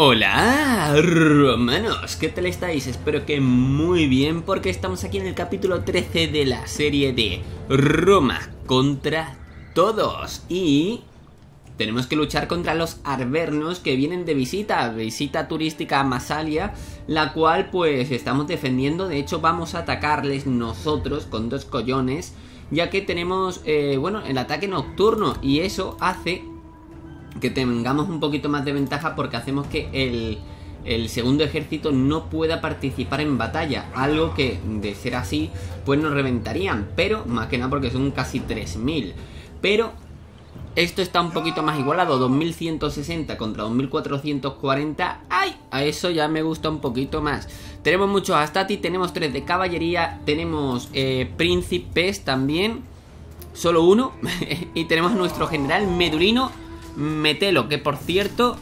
Hola, romanos, ¿qué tal estáis? Espero que muy bien porque estamos aquí en el capítulo 13 de la serie de Roma contra todos y tenemos que luchar contra los arvernos que vienen de visita, visita turística a Masalia, la cual pues estamos defendiendo, de hecho vamos a atacarles nosotros con dos collones, ya que tenemos, eh, bueno, el ataque nocturno y eso hace que tengamos un poquito más de ventaja porque hacemos que el, el segundo ejército no pueda participar en batalla. Algo que, de ser así, pues nos reventarían. Pero, más que nada porque son casi 3.000. Pero esto está un poquito más igualado, 2160 contra 2440. ¡Ay! A eso ya me gusta un poquito más. Tenemos muchos Astati, tenemos 3 de caballería, tenemos eh, príncipes también, solo uno. y tenemos a nuestro general Medulino Metelo, que por cierto,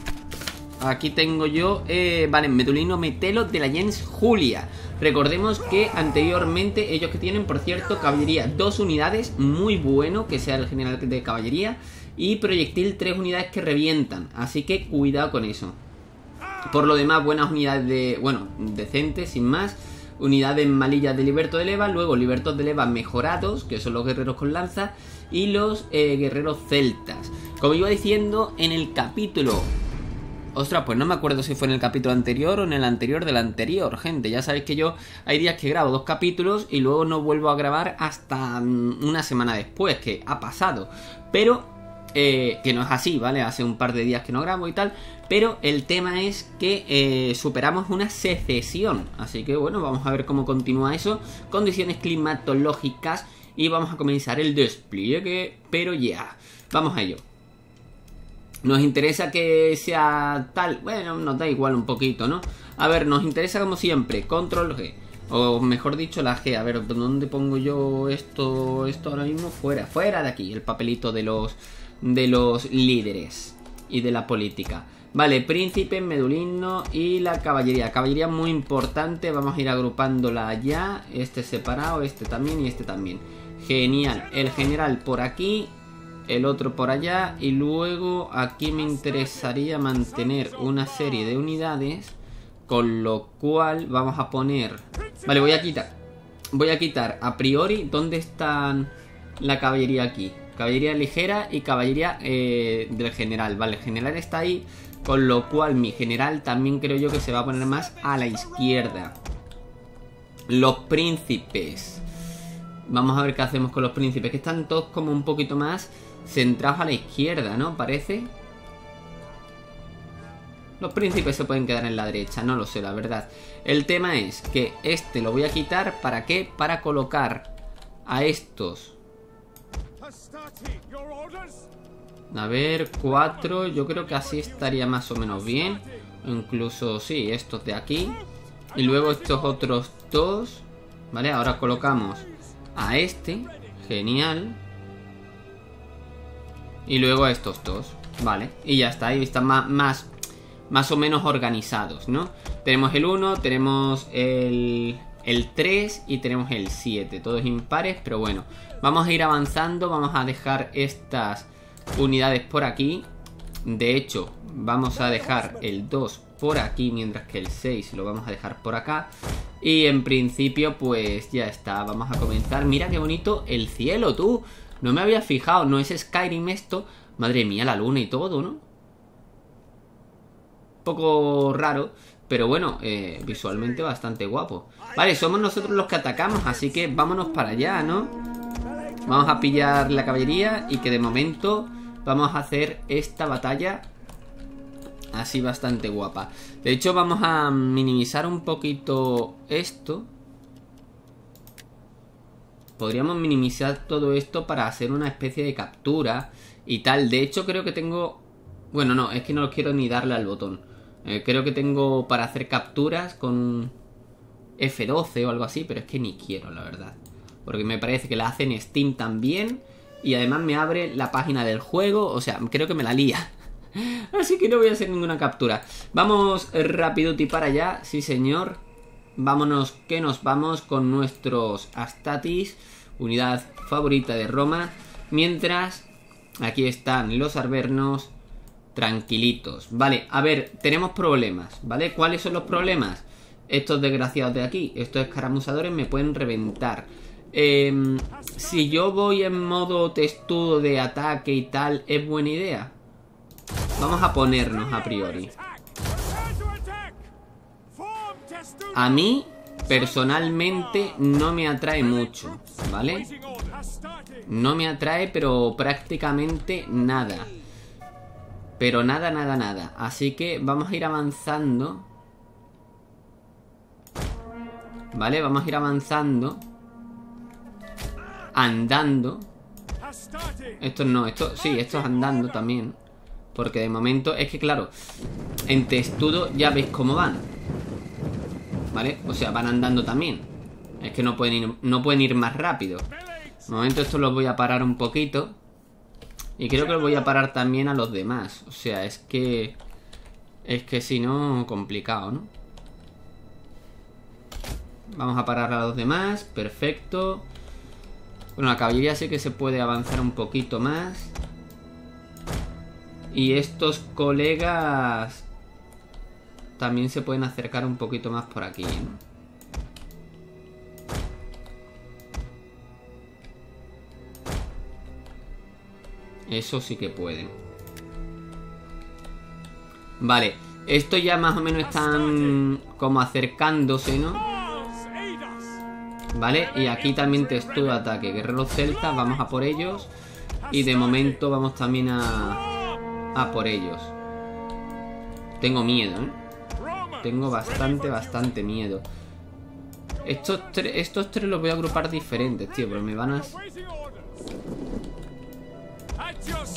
aquí tengo yo, eh, vale, Medulino Metelo de la Jens Julia. Recordemos que anteriormente ellos que tienen, por cierto, caballería dos unidades, muy bueno que sea el general de caballería, y proyectil tres unidades que revientan, así que cuidado con eso. Por lo demás, buenas unidades de, bueno, decentes, sin más. Unidades malillas de Liberto de Leva, luego Libertos de Leva mejorados, que son los guerreros con lanza, y los eh, guerreros celtas. Como iba diciendo en el capítulo... Ostras, pues no me acuerdo si fue en el capítulo anterior o en el anterior del anterior, gente. Ya sabéis que yo hay días que grabo dos capítulos y luego no vuelvo a grabar hasta mm, una semana después, que ha pasado. Pero eh, que no es así, ¿vale? Hace un par de días que no grabo y tal. Pero el tema es que eh, superamos una secesión. Así que bueno, vamos a ver cómo continúa eso. Condiciones climatológicas y vamos a comenzar el despliegue, pero ya, vamos a ello. Nos interesa que sea tal, bueno, nos da igual un poquito, ¿no? A ver, nos interesa como siempre, control G. O mejor dicho, la G. A ver, ¿dónde pongo yo esto, esto ahora mismo? Fuera, fuera de aquí, el papelito de los, de los líderes y de la política. Vale, príncipe, medulino y la caballería. Caballería muy importante, vamos a ir agrupándola ya. Este separado, este también y este también. Genial. El general por aquí, el otro por allá. Y luego aquí me interesaría mantener una serie de unidades. Con lo cual vamos a poner... Vale, voy a quitar. Voy a quitar a priori dónde están la caballería aquí. Caballería ligera y caballería eh, del general. Vale, el general está ahí. Con lo cual mi general también creo yo que se va a poner más a la izquierda. Los príncipes. Vamos a ver qué hacemos con los príncipes, que están todos como un poquito más centrados a la izquierda, ¿no? Parece. Los príncipes se pueden quedar en la derecha, no lo sé, la verdad. El tema es que este lo voy a quitar, ¿para qué? Para colocar a estos. A ver, cuatro, yo creo que así estaría más o menos bien. Incluso, sí, estos de aquí. Y luego estos otros dos. Vale, ahora colocamos a este. Genial. Y luego a estos dos. Vale. Y ya está. Ahí están más, más, más o menos organizados, ¿no? Tenemos el 1, tenemos el, el 3 y tenemos el 7. Todos impares, pero bueno. Vamos a ir avanzando. Vamos a dejar estas unidades por aquí. De hecho, vamos a dejar el 2 por aquí, mientras que el 6 lo vamos a dejar por acá. Y en principio, pues ya está, vamos a comenzar. Mira qué bonito el cielo, tú. No me había fijado, no es Skyrim esto. Madre mía, la luna y todo, ¿no? Un poco raro, pero bueno, eh, visualmente bastante guapo. Vale, somos nosotros los que atacamos, así que vámonos para allá, ¿no? Vamos a pillar la caballería y que de momento vamos a hacer esta batalla así bastante guapa. De hecho, vamos a minimizar un poquito esto. Podríamos minimizar todo esto para hacer una especie de captura y tal. De hecho, creo que tengo... Bueno, no, es que no quiero ni darle al botón. Eh, creo que tengo para hacer capturas con F12 o algo así, pero es que ni quiero, la verdad. Porque me parece que la hacen Steam también. Y además me abre la página del juego. O sea, creo que me la lía. Así que no voy a hacer ninguna captura. Vamos rápido y para allá, sí señor. Vámonos que nos vamos con nuestros Astatis, unidad favorita de Roma. Mientras, aquí están los Arvernos Tranquilitos. Vale, a ver, tenemos problemas, ¿vale? ¿Cuáles son los problemas? Estos desgraciados de aquí, estos escaramuzadores me pueden reventar. Em, si yo voy en modo testudo de ataque y tal, ¿es buena idea? Vamos a ponernos a priori. A mí, personalmente, no me atrae mucho, ¿vale? No me atrae, pero prácticamente nada. Pero nada, nada, nada. Así que vamos a ir avanzando. ¿Vale? Vamos a ir avanzando. Andando. Esto no, esto sí, esto es andando también. Porque de momento es que claro, en testudo ya veis cómo van. ¿Vale? O sea, van andando también. Es que no pueden ir, no pueden ir más rápido. De momento esto lo voy a parar un poquito. Y creo que lo voy a parar también a los demás. O sea, es que... Es que si no, complicado, ¿no? Vamos a parar a los demás. Perfecto. Bueno, la caballería sí que se puede avanzar un poquito más. Y estos colegas... También se pueden acercar un poquito más por aquí, ¿no? Eso sí que pueden. Vale, esto ya más o menos están como acercándose, ¿no? Vale, y aquí también te estuvo ataque. Guerreros celtas, vamos a por ellos. Y de momento vamos también a, a por ellos. Tengo miedo, ¿eh? Tengo bastante, bastante miedo. Estos, estos tres los voy a agrupar diferentes, tío, pero me van a...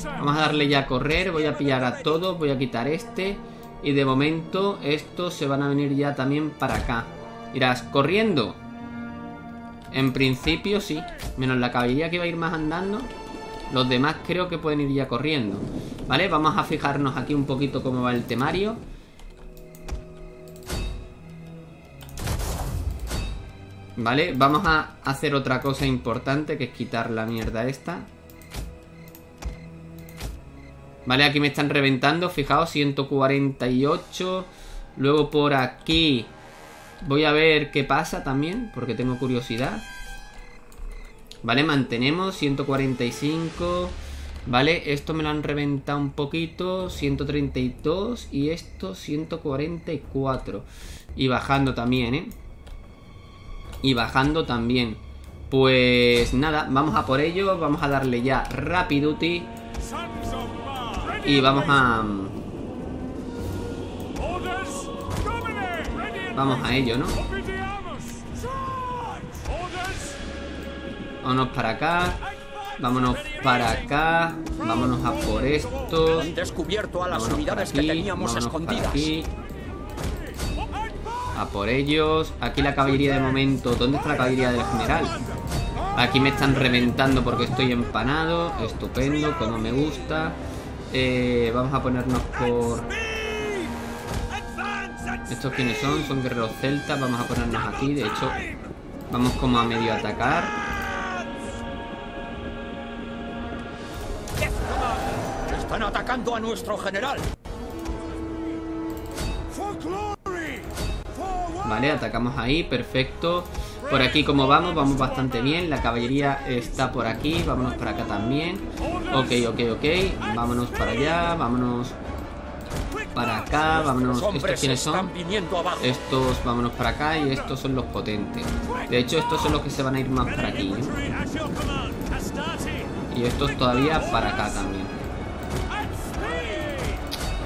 Vamos a darle ya a correr, voy a pillar a todos, voy a quitar este. Y de momento estos se van a venir ya también para acá. Irás corriendo. En principio sí, menos la caballería que va a ir más andando. Los demás creo que pueden ir ya corriendo. ¿Vale? Vamos a fijarnos aquí un poquito cómo va el temario. ¿Vale? Vamos a hacer otra cosa importante que es quitar la mierda esta. Vale, aquí me están reventando, fijaos, 148. Luego por aquí voy a ver qué pasa también, porque tengo curiosidad. Vale, mantenemos 145. Vale, esto me lo han reventado un poquito, 132 y esto 144. Y bajando también, ¿eh? Y bajando también. Pues nada, vamos a por ello, vamos a darle ya Rapiduty. Y vamos a... Vamos a ello, ¿no? Vámonos para acá. Vámonos para acá. Vámonos a por esto. Han descubierto a las unidades que teníamos escondidas. Aquí. A por ellos. Aquí la caballería de momento. ¿Dónde está la caballería del general? Aquí me están reventando porque estoy empanado. Estupendo, como me gusta. Eh, vamos a ponernos por... ¿Estos quiénes son? Son guerreros celtas. Vamos a ponernos aquí. De hecho, vamos como a medio atacar. Están atacando a nuestro general. Vale, atacamos ahí, perfecto. Por aquí como vamos, vamos bastante bien. La caballería está por aquí, vámonos para acá también. Ok, ok, ok. Vámonos para allá, vámonos para acá, vámonos. ¿Estos quiénes son? Estos, vámonos para acá y estos son los potentes. De hecho, estos son los que se van a ir más para aquí. ¿eh? Y estos todavía para acá también.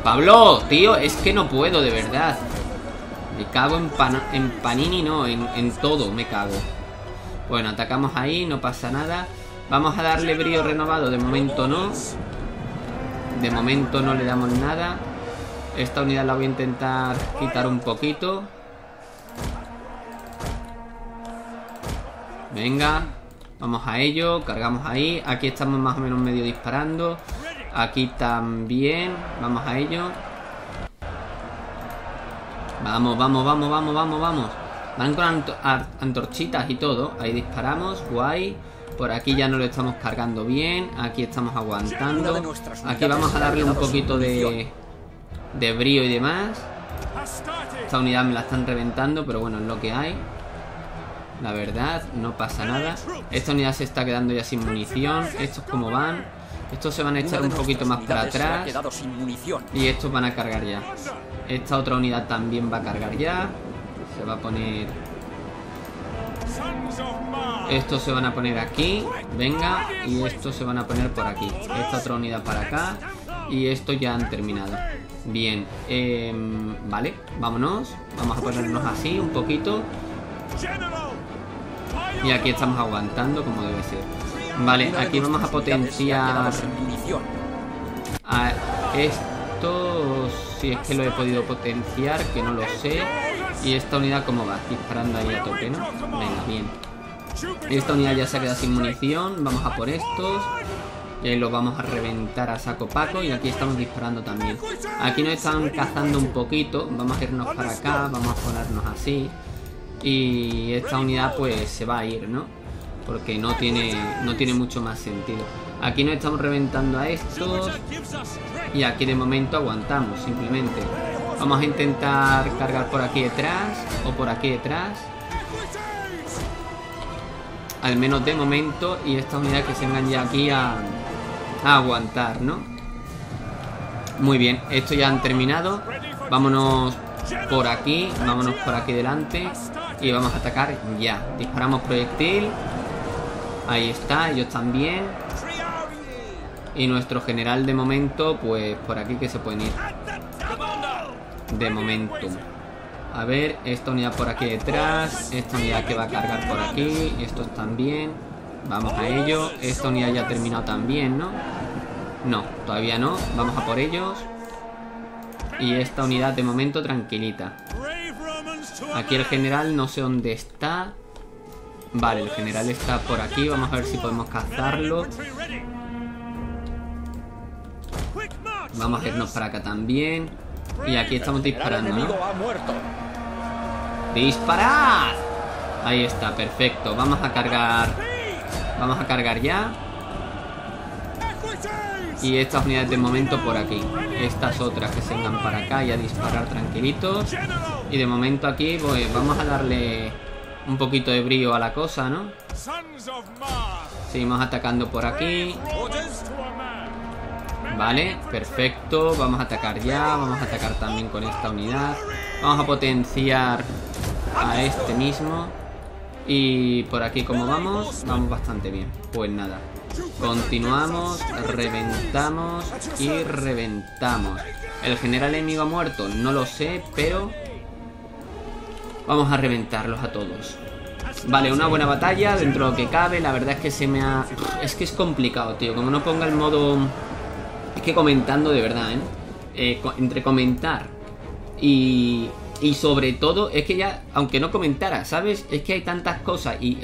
Pablo, tío, es que no puedo, de verdad. Me cago en, en panini, no, en, en todo me cago. Bueno, atacamos ahí, no pasa nada. Vamos a darle brío renovado, de momento no. De momento no le damos nada. Esta unidad la voy a intentar quitar un poquito. Venga, vamos a ello, cargamos ahí. Aquí estamos más o menos medio disparando. Aquí también, vamos a ello. Vamos, vamos, vamos, vamos, vamos, vamos. Van con antorchitas y todo. Ahí disparamos, guay. Por aquí ya no lo estamos cargando bien. Aquí estamos aguantando. Aquí vamos a darle un poquito de, de brío y demás. Esta unidad me la están reventando, pero bueno, es lo que hay. La verdad, no pasa nada. Esta unidad se está quedando ya sin munición. Estos como van. Estos se van a echar un poquito más para atrás. Y estos van a cargar ya. Esta otra unidad también va a cargar ya. Se va a poner... Estos se van a poner aquí. Venga. Y estos se van a poner por aquí. Esta otra unidad para acá. Y esto ya han terminado. Bien. Em, vale. Vámonos. Vamos a ponernos así un poquito. Y aquí estamos aguantando como debe ser. Vale, aquí vamos a potenciar a esto, si es que lo he podido potenciar, que no lo sé. Y esta unidad cómo va, disparando ahí a tope, ¿no? Venga, bien. Esta unidad ya se ha quedado sin munición, vamos a por estos. Y ahí los vamos a reventar a saco paco y aquí estamos disparando también. Aquí nos están cazando un poquito, vamos a irnos para acá, vamos a ponernos así. Y esta unidad pues se va a ir, ¿no? Porque no tiene, no tiene mucho más sentido. Aquí nos estamos reventando a estos. Y aquí de momento aguantamos, simplemente. Vamos a intentar cargar por aquí detrás. O por aquí detrás. Al menos de momento. Y esta unidad que se vengan ya aquí a, a aguantar, ¿no? Muy bien, esto ya han terminado. Vámonos por aquí. Vámonos por aquí delante. Y vamos a atacar ya. Disparamos proyectil. Ahí está, ellos también. Y nuestro general de momento, pues por aquí que se pueden ir. De momento. A ver, esta unidad por aquí detrás. Esta unidad que va a cargar por aquí. Estos también. Vamos a ello. Esta unidad ya ha terminado también, ¿no? No, todavía no. Vamos a por ellos. Y esta unidad de momento tranquilita. Aquí el general no sé dónde está. Vale, el general está por aquí. Vamos a ver si podemos cazarlo. Vamos a irnos para acá también. Y aquí estamos disparando, ¿no? ¡Disparad! Ahí está, perfecto. Vamos a cargar... Vamos a cargar ya. Y estas unidades de momento por aquí. Estas otras que se vengan para acá y a disparar tranquilitos. Y de momento aquí, pues vamos a darle un poquito de brillo a la cosa, ¿no? Seguimos atacando por aquí. Vale, perfecto. Vamos a atacar ya. Vamos a atacar también con esta unidad. Vamos a potenciar a este mismo. Y por aquí como vamos, vamos bastante bien. Pues nada. Continuamos, reventamos y reventamos. ¿El general enemigo ha muerto? No lo sé, pero... Vamos a reventarlos a todos. Vale, una buena batalla dentro de lo que cabe. La verdad es que se me ha... Es que es complicado, tío. Como no ponga el modo... Es que comentando de verdad, ¿eh? eh entre comentar y... Y sobre todo, es que ya, aunque no comentara, ¿sabes? Es que hay tantas cosas y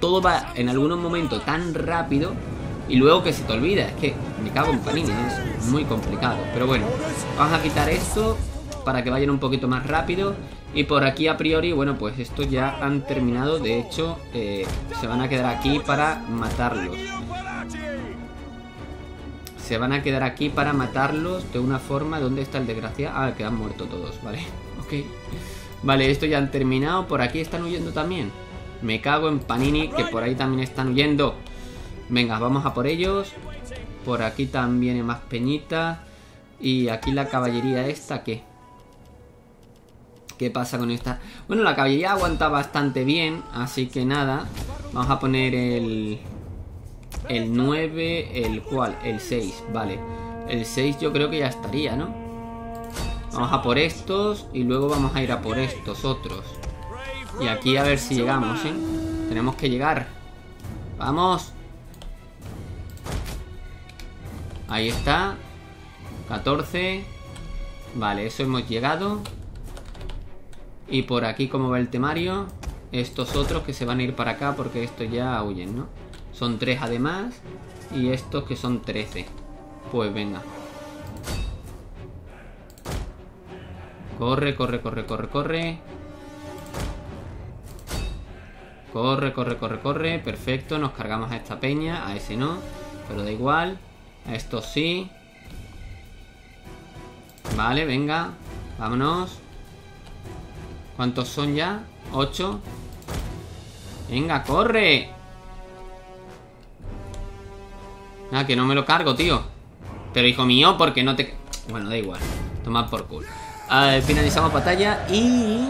todo va en algunos momentos tan rápido y luego que se te olvida. Es que me cago en panini, es muy complicado. Pero bueno, vamos a quitar esto para que vayan un poquito más rápido. Y por aquí a priori, bueno, pues estos ya han terminado. De hecho, eh, se van a quedar aquí para matarlos. Se van a quedar aquí para matarlos de una forma. ¿Dónde está el desgraciado? Ah, que han muerto todos, vale. Ok. Vale, esto ya han terminado. Por aquí están huyendo también. Me cago en Panini, que por ahí también están huyendo. Venga, vamos a por ellos. Por aquí también hay más peñitas. Y aquí la caballería esta, ¿qué? ¿Qué pasa con esta? Bueno, la caballería aguanta bastante bien, así que nada. Vamos a poner el... El 9, el cual, el 6, vale. El 6 yo creo que ya estaría, ¿no? Vamos a por estos y luego vamos a ir a por estos otros. Y aquí a ver si llegamos, ¿eh? Tenemos que llegar. ¡Vamos! Ahí está. 14. Vale, eso hemos llegado. Y por aquí, como va el temario, estos otros que se van a ir para acá porque estos ya huyen, ¿no? Son tres además. Y estos que son 13. Pues venga. Corre, corre, corre, corre, corre. Corre, corre, corre, corre. Perfecto, nos cargamos a esta peña. A ese no, pero da igual. A esto sí. Vale, venga. Vámonos. ¿Cuántos son ya? ¿Ocho? Venga, corre. Nada, que no me lo cargo, tío. Pero hijo mío, porque no te... Bueno, da igual. Tomad por culo. finalizamos batalla y...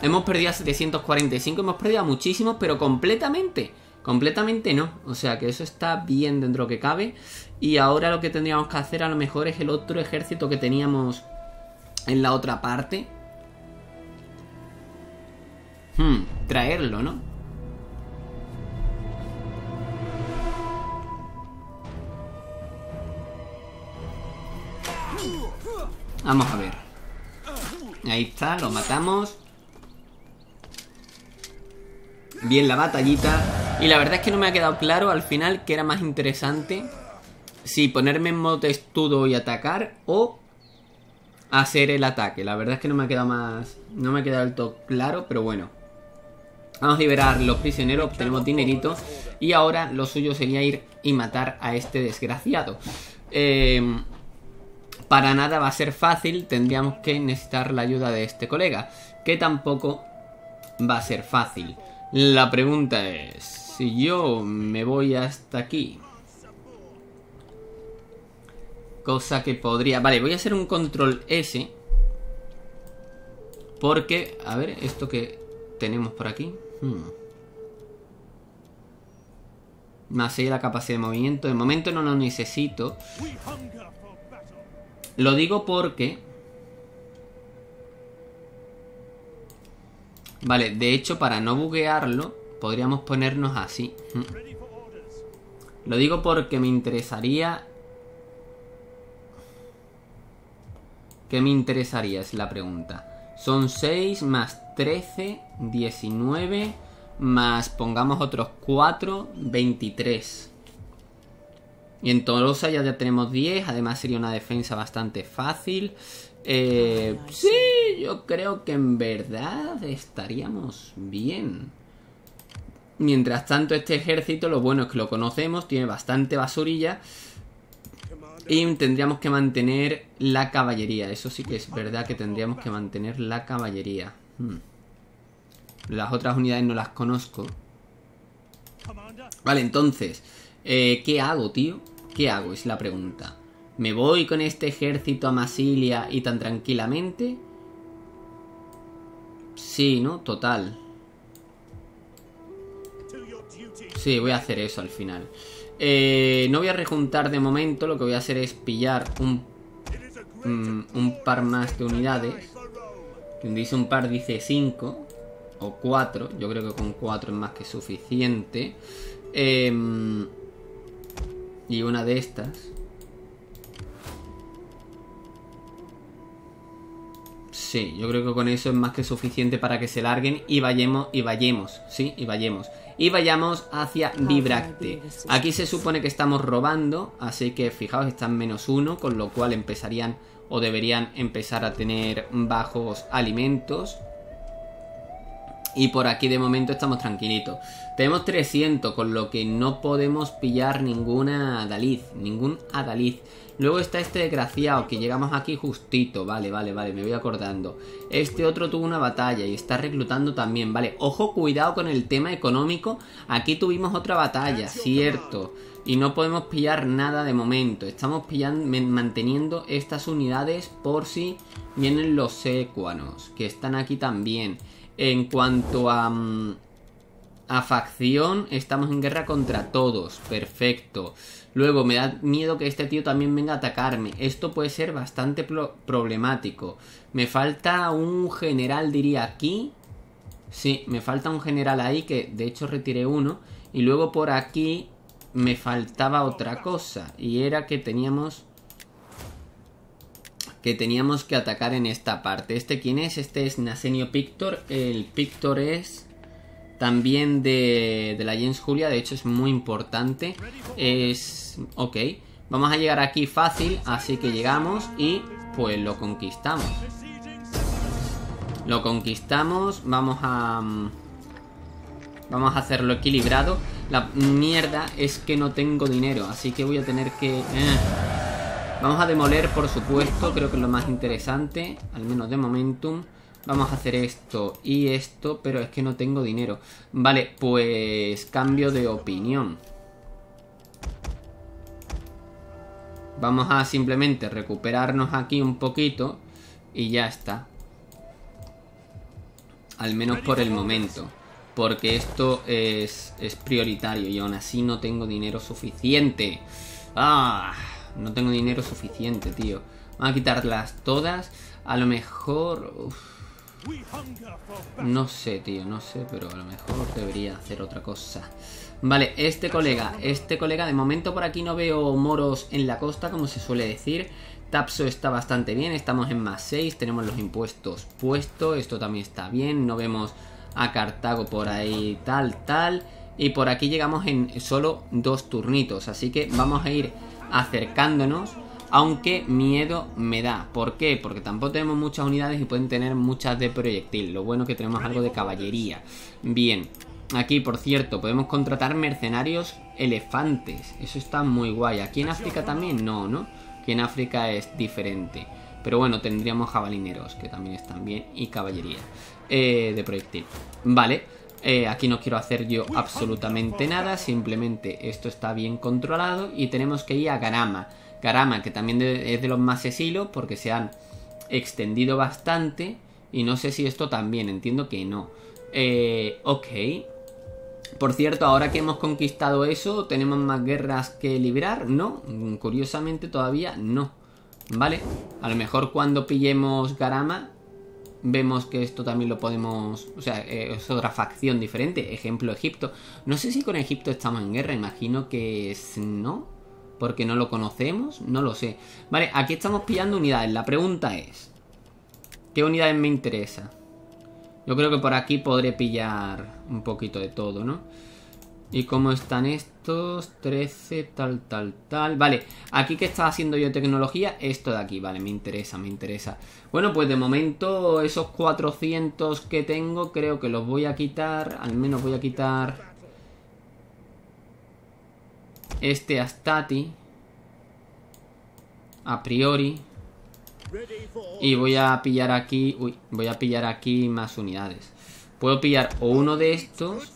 Hemos perdido a 745, hemos perdido a muchísimos, pero completamente. Completamente no. O sea que eso está bien dentro que cabe. Y ahora lo que tendríamos que hacer a lo mejor es el otro ejército que teníamos en la otra parte. Hmm, traerlo, ¿no? Vamos a ver. Ahí está, lo matamos. Bien la batallita. Y la verdad es que no me ha quedado claro al final que era más interesante si ponerme en modo estudo y atacar o hacer el ataque. La verdad es que no me ha quedado más... No me ha quedado del todo claro, pero bueno. Vamos a liberar los prisioneros, obtenemos dinerito. Y ahora lo suyo sería ir y matar a este desgraciado. Eh, para nada va a ser fácil, tendríamos que necesitar la ayuda de este colega, que tampoco va a ser fácil. La pregunta es, si yo me voy hasta aquí... Cosa que podría... Vale, voy a hacer un control S. Porque, a ver, esto que tenemos por aquí. Hmm. Más allá la capacidad de movimiento. De momento no lo necesito. Lo digo porque... Vale, de hecho para no buguearlo podríamos ponernos así. Lo digo porque me interesaría... ¿Qué me interesaría? Es la pregunta. Son 6 más 13, 19, más pongamos otros 4, 23. Y en Tolosa ya, tenemos 10, además sería una defensa bastante fácil. Eh, sí, yo creo que en verdad estaríamos bien. Mientras tanto, este ejército, lo bueno es que lo conocemos, tiene bastante basurilla. Y tendríamos que mantener la caballería. Eso sí que es verdad que tendríamos que mantener la caballería. Hmm. Las otras unidades no las conozco. Vale, entonces... Eh, ¿Qué hago, tío? ¿Qué hago? Es la pregunta. ¿Me voy con este ejército a Masilia y tan tranquilamente? Sí, ¿no? Total. Sí, voy a hacer eso al final. Eh, no voy a rejuntar de momento, lo que voy a hacer es pillar un, mm, un par más de unidades. Donde dice un par dice 5 o 4. Yo creo que con 4 es más que suficiente. Eh, y una de estas. Sí, yo creo que con eso es más que suficiente para que se larguen y vayamos, y vayamos, sí, y vayamos. Y vayamos hacia Vibracte. Aquí se supone que estamos robando, así que fijaos, están menos uno, con lo cual empezarían o deberían empezar a tener bajos alimentos. Y por aquí de momento estamos tranquilitos. Tenemos 300, con lo que no podemos pillar ninguna Adalid, ningún Adalid. Luego está este desgraciado, que llegamos aquí justito, vale, vale, vale, me voy acordando. Este otro tuvo una batalla y está reclutando también, vale. Ojo, cuidado con el tema económico. Aquí tuvimos otra batalla, cierto. Y no podemos pillar nada de momento. Estamos pillando, manteniendo estas unidades por si vienen los secuanos, que están aquí también. En cuanto a... Mm, a facción, estamos en guerra contra todos. Perfecto. Luego, me da miedo que este tío también venga a atacarme. Esto puede ser bastante problemático. Me falta un general, diría, aquí. Sí, me falta un general ahí, que de hecho retiré uno. Y luego por aquí me faltaba otra cosa. Y era que teníamos... Que teníamos que atacar en esta parte. ¿Este quién es? Este es Nasenio Pictor. El Pictor es también de, de la Jens Julia, de hecho es muy importante. Es... ok. Vamos a llegar aquí fácil, así que llegamos y pues lo conquistamos. Lo conquistamos, vamos a... Vamos a hacerlo equilibrado. La mierda es que no tengo dinero, así que voy a tener que... Eh. Vamos a demoler, por supuesto, creo que es lo más interesante, al menos de momentum. Vamos a hacer esto y esto, pero es que no tengo dinero. Vale, pues cambio de opinión. Vamos a simplemente recuperarnos aquí un poquito y ya está. Al menos por el momento. Porque esto es, es prioritario y aún así no tengo dinero suficiente. Ah, no tengo dinero suficiente, tío. Vamos a quitarlas todas. A lo mejor... No sé, tío, no sé, pero a lo mejor debería hacer otra cosa. Vale, este colega, este colega, de momento por aquí no veo moros en la costa, como se suele decir. Tapso está bastante bien, estamos en más 6, tenemos los impuestos puestos, esto también está bien, no vemos a Cartago por ahí tal, tal. Y por aquí llegamos en solo dos turnitos, así que vamos a ir acercándonos aunque miedo me da. ¿Por qué? Porque tampoco tenemos muchas unidades y pueden tener muchas de proyectil. Lo bueno que tenemos algo de caballería. Bien. Aquí, por cierto, podemos contratar mercenarios elefantes. Eso está muy guay. ¿Aquí en África también? No, ¿no? Aquí en África es diferente. Pero bueno, tendríamos jabalineros, que también están bien, y caballería eh, de proyectil. Vale, eh, aquí no quiero hacer yo absolutamente nada, simplemente esto está bien controlado y tenemos que ir a Garama. Karama, que también es de los más esilos porque se han extendido bastante. Y no sé si esto también, entiendo que no. Eh, ok. Por cierto, ahora que hemos conquistado eso, ¿tenemos más guerras que librar? No, curiosamente todavía no. ¿Vale? A lo mejor cuando pillemos Garama, vemos que esto también lo podemos... O sea, eh, es otra facción diferente. Ejemplo, Egipto. No sé si con Egipto estamos en guerra, imagino que no porque no lo conocemos, no lo sé. Vale, aquí estamos pillando unidades. La pregunta es, ¿qué unidades me interesa? Yo creo que por aquí podré pillar un poquito de todo, ¿no? ¿Y cómo están estos? 13, tal, tal, tal. Vale, aquí que está haciendo yo tecnología, esto de aquí, vale, me interesa, me interesa. Bueno, pues de momento esos 400 que tengo creo que los voy a quitar, al menos voy a quitar este Astati. A priori. Y voy a pillar aquí... Uy, voy a pillar aquí más unidades. Puedo pillar o uno de estos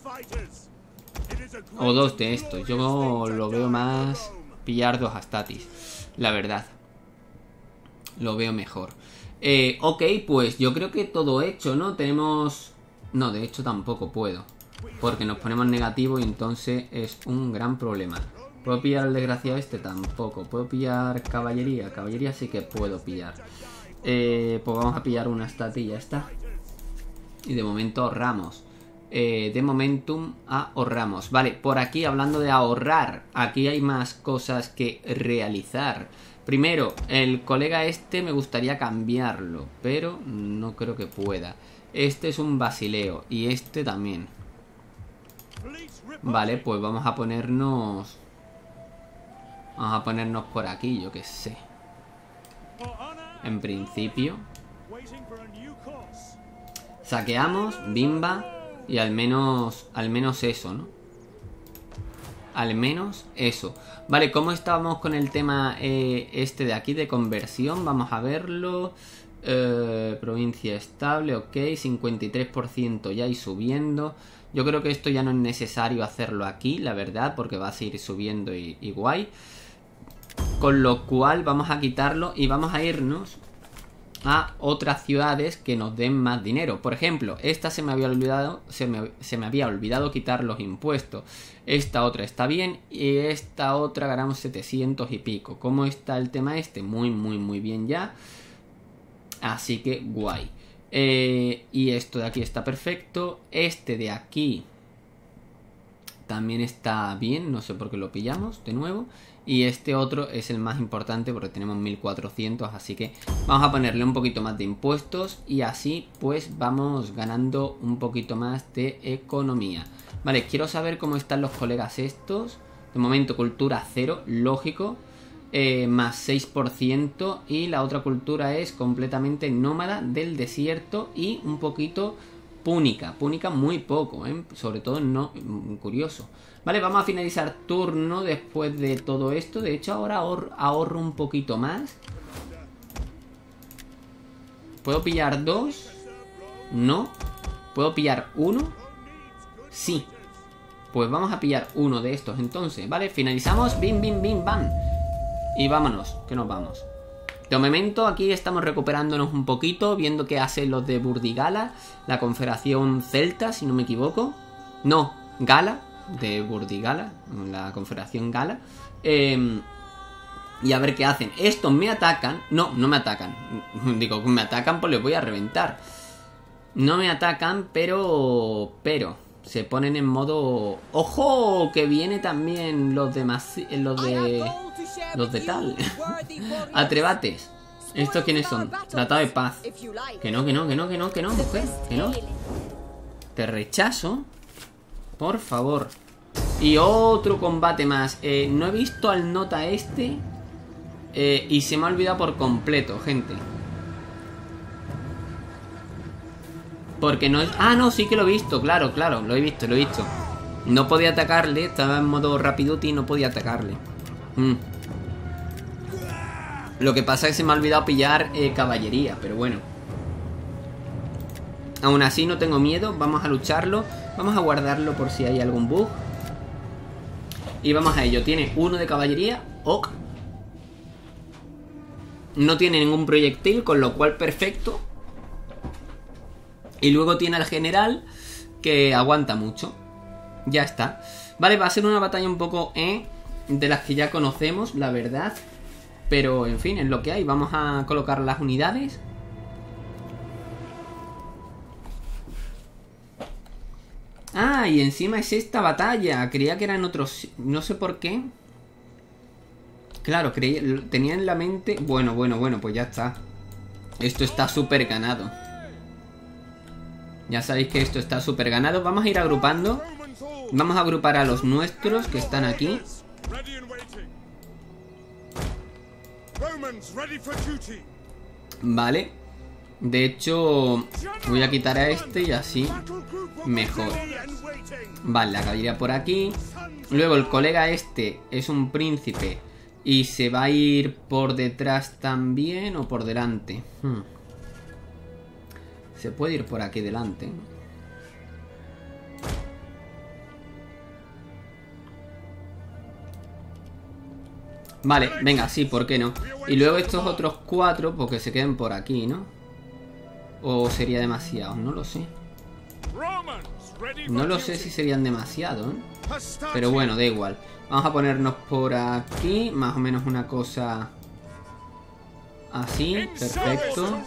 o dos de estos. Yo lo veo más pillar dos Astatis, la verdad. Lo veo mejor. Eh, ok, pues yo creo que todo hecho, ¿no? Tenemos... No, de hecho tampoco puedo. Porque nos ponemos negativo y entonces es un gran problema. ¿Puedo pillar el desgraciado este? Tampoco. ¿Puedo pillar caballería? Caballería sí que puedo pillar. Eh, pues vamos a pillar una stat y ya está. Y de momento ahorramos. Eh, de momentum ahorramos. Vale, por aquí hablando de ahorrar, aquí hay más cosas que realizar. Primero, el colega este me gustaría cambiarlo, pero no creo que pueda. Este es un basileo y este también. Vale, pues vamos a ponernos Vamos a ponernos por aquí, yo que sé. En principio. Saqueamos, bimba. Y al menos, al menos eso, ¿no? Al menos eso. Vale, ¿cómo estábamos con el tema eh, este de aquí de conversión? Vamos a verlo. Eh, provincia estable, ok. 53% ya y subiendo. Yo creo que esto ya no es necesario hacerlo aquí, la verdad, porque va a seguir subiendo y, y guay. Con lo cual vamos a quitarlo y vamos a irnos a otras ciudades que nos den más dinero. Por ejemplo, esta se me había olvidado, se me, había olvidado quitar los impuestos. Esta otra está bien y esta otra ganamos 700 y pico. ¿Cómo está el tema este? Muy, muy, muy bien ya. Así que guay. Eh, y esto de aquí está perfecto. Este de aquí también está bien. No sé por qué lo pillamos de nuevo. Y este otro es el más importante porque tenemos 1400, así que vamos a ponerle un poquito más de impuestos y así pues vamos ganando un poquito más de economía. Vale, quiero saber cómo están los colegas estos. De momento cultura cero, lógico. Eh, más 6% y la otra cultura es completamente nómada del desierto y un poquito púnica. Púnica muy poco, ¿eh? Sobre todo no... mm, Curioso. Vale, vamos a finalizar turno después de todo esto. De hecho, ahora ahor- ahorro un poquito más. ¿Puedo pillar dos? No. ¿Puedo pillar uno? Sí. Pues vamos a pillar uno de estos entonces, ¿vale? Finalizamos, bim, bim, bim, bam. Y vámonos, que nos vamos. De momento aquí estamos recuperándonos un poquito, viendo qué hacen los de Burdigala, la confederación celta, si no me equivoco. No, Gala, de Burdigala, la confederación Gala. Eh, y a ver qué hacen. Estos me atacan. No, no me atacan. Digo, me atacan pues les voy a reventar. No me atacan, pero... Pero... Se ponen en modo... ¡Ojo! Que viene también los de... Maci- Los de... Los de tal. Atrebates. ¿Estos quiénes son? Tratado de paz. Que no, que no, que no, que no, que no, mujer. Que no. Te rechazo. Por favor. Y otro combate más. Eh, no he visto al nota este. eh, y se me ha olvidado por completo, gente. Porque no es... Ah, no, sí que lo he visto, claro, claro, lo he visto, lo he visto. No podía atacarle, estaba en modo rapiduti y no podía atacarle. Mm. Lo que pasa es que se me ha olvidado pillar eh, caballería, pero bueno. Aún así no tengo miedo, vamos a lucharlo. Vamos a guardarlo por si hay algún bug. Y vamos a ello. Tiene uno de caballería. Ok. No tiene ningún proyectil, con lo cual perfecto. Y luego tiene al general, que aguanta mucho. Ya está. Vale, va a ser una batalla un poco eh, de las que ya conocemos, la verdad. Pero, en fin, es lo que hay. Vamos a colocar las unidades. Ah, y encima es esta batalla. Creía que era en otros... No sé por qué. Claro, creía... tenía en la mente... Bueno, bueno, bueno, pues ya está. Esto está súper ganado. Ya sabéis que esto está súper ganado. Vamos a ir agrupando. Vamos a agrupar a los nuestros que están aquí. Vale. De hecho, voy a quitar a este y así mejor. Vale, la caballería por aquí. Luego el colega este es un príncipe y se va a ir por detrás también o por delante. Hmm. Se puede ir por aquí delante. Vale, venga, sí, ¿por qué no? Y luego estos otros cuatro, pues que se queden por aquí, ¿no? O sería demasiado, no lo sé. No lo sé si serían demasiado, ¿eh? Pero bueno, da igual. Vamos a ponernos por aquí, más o menos una cosa así, perfecto.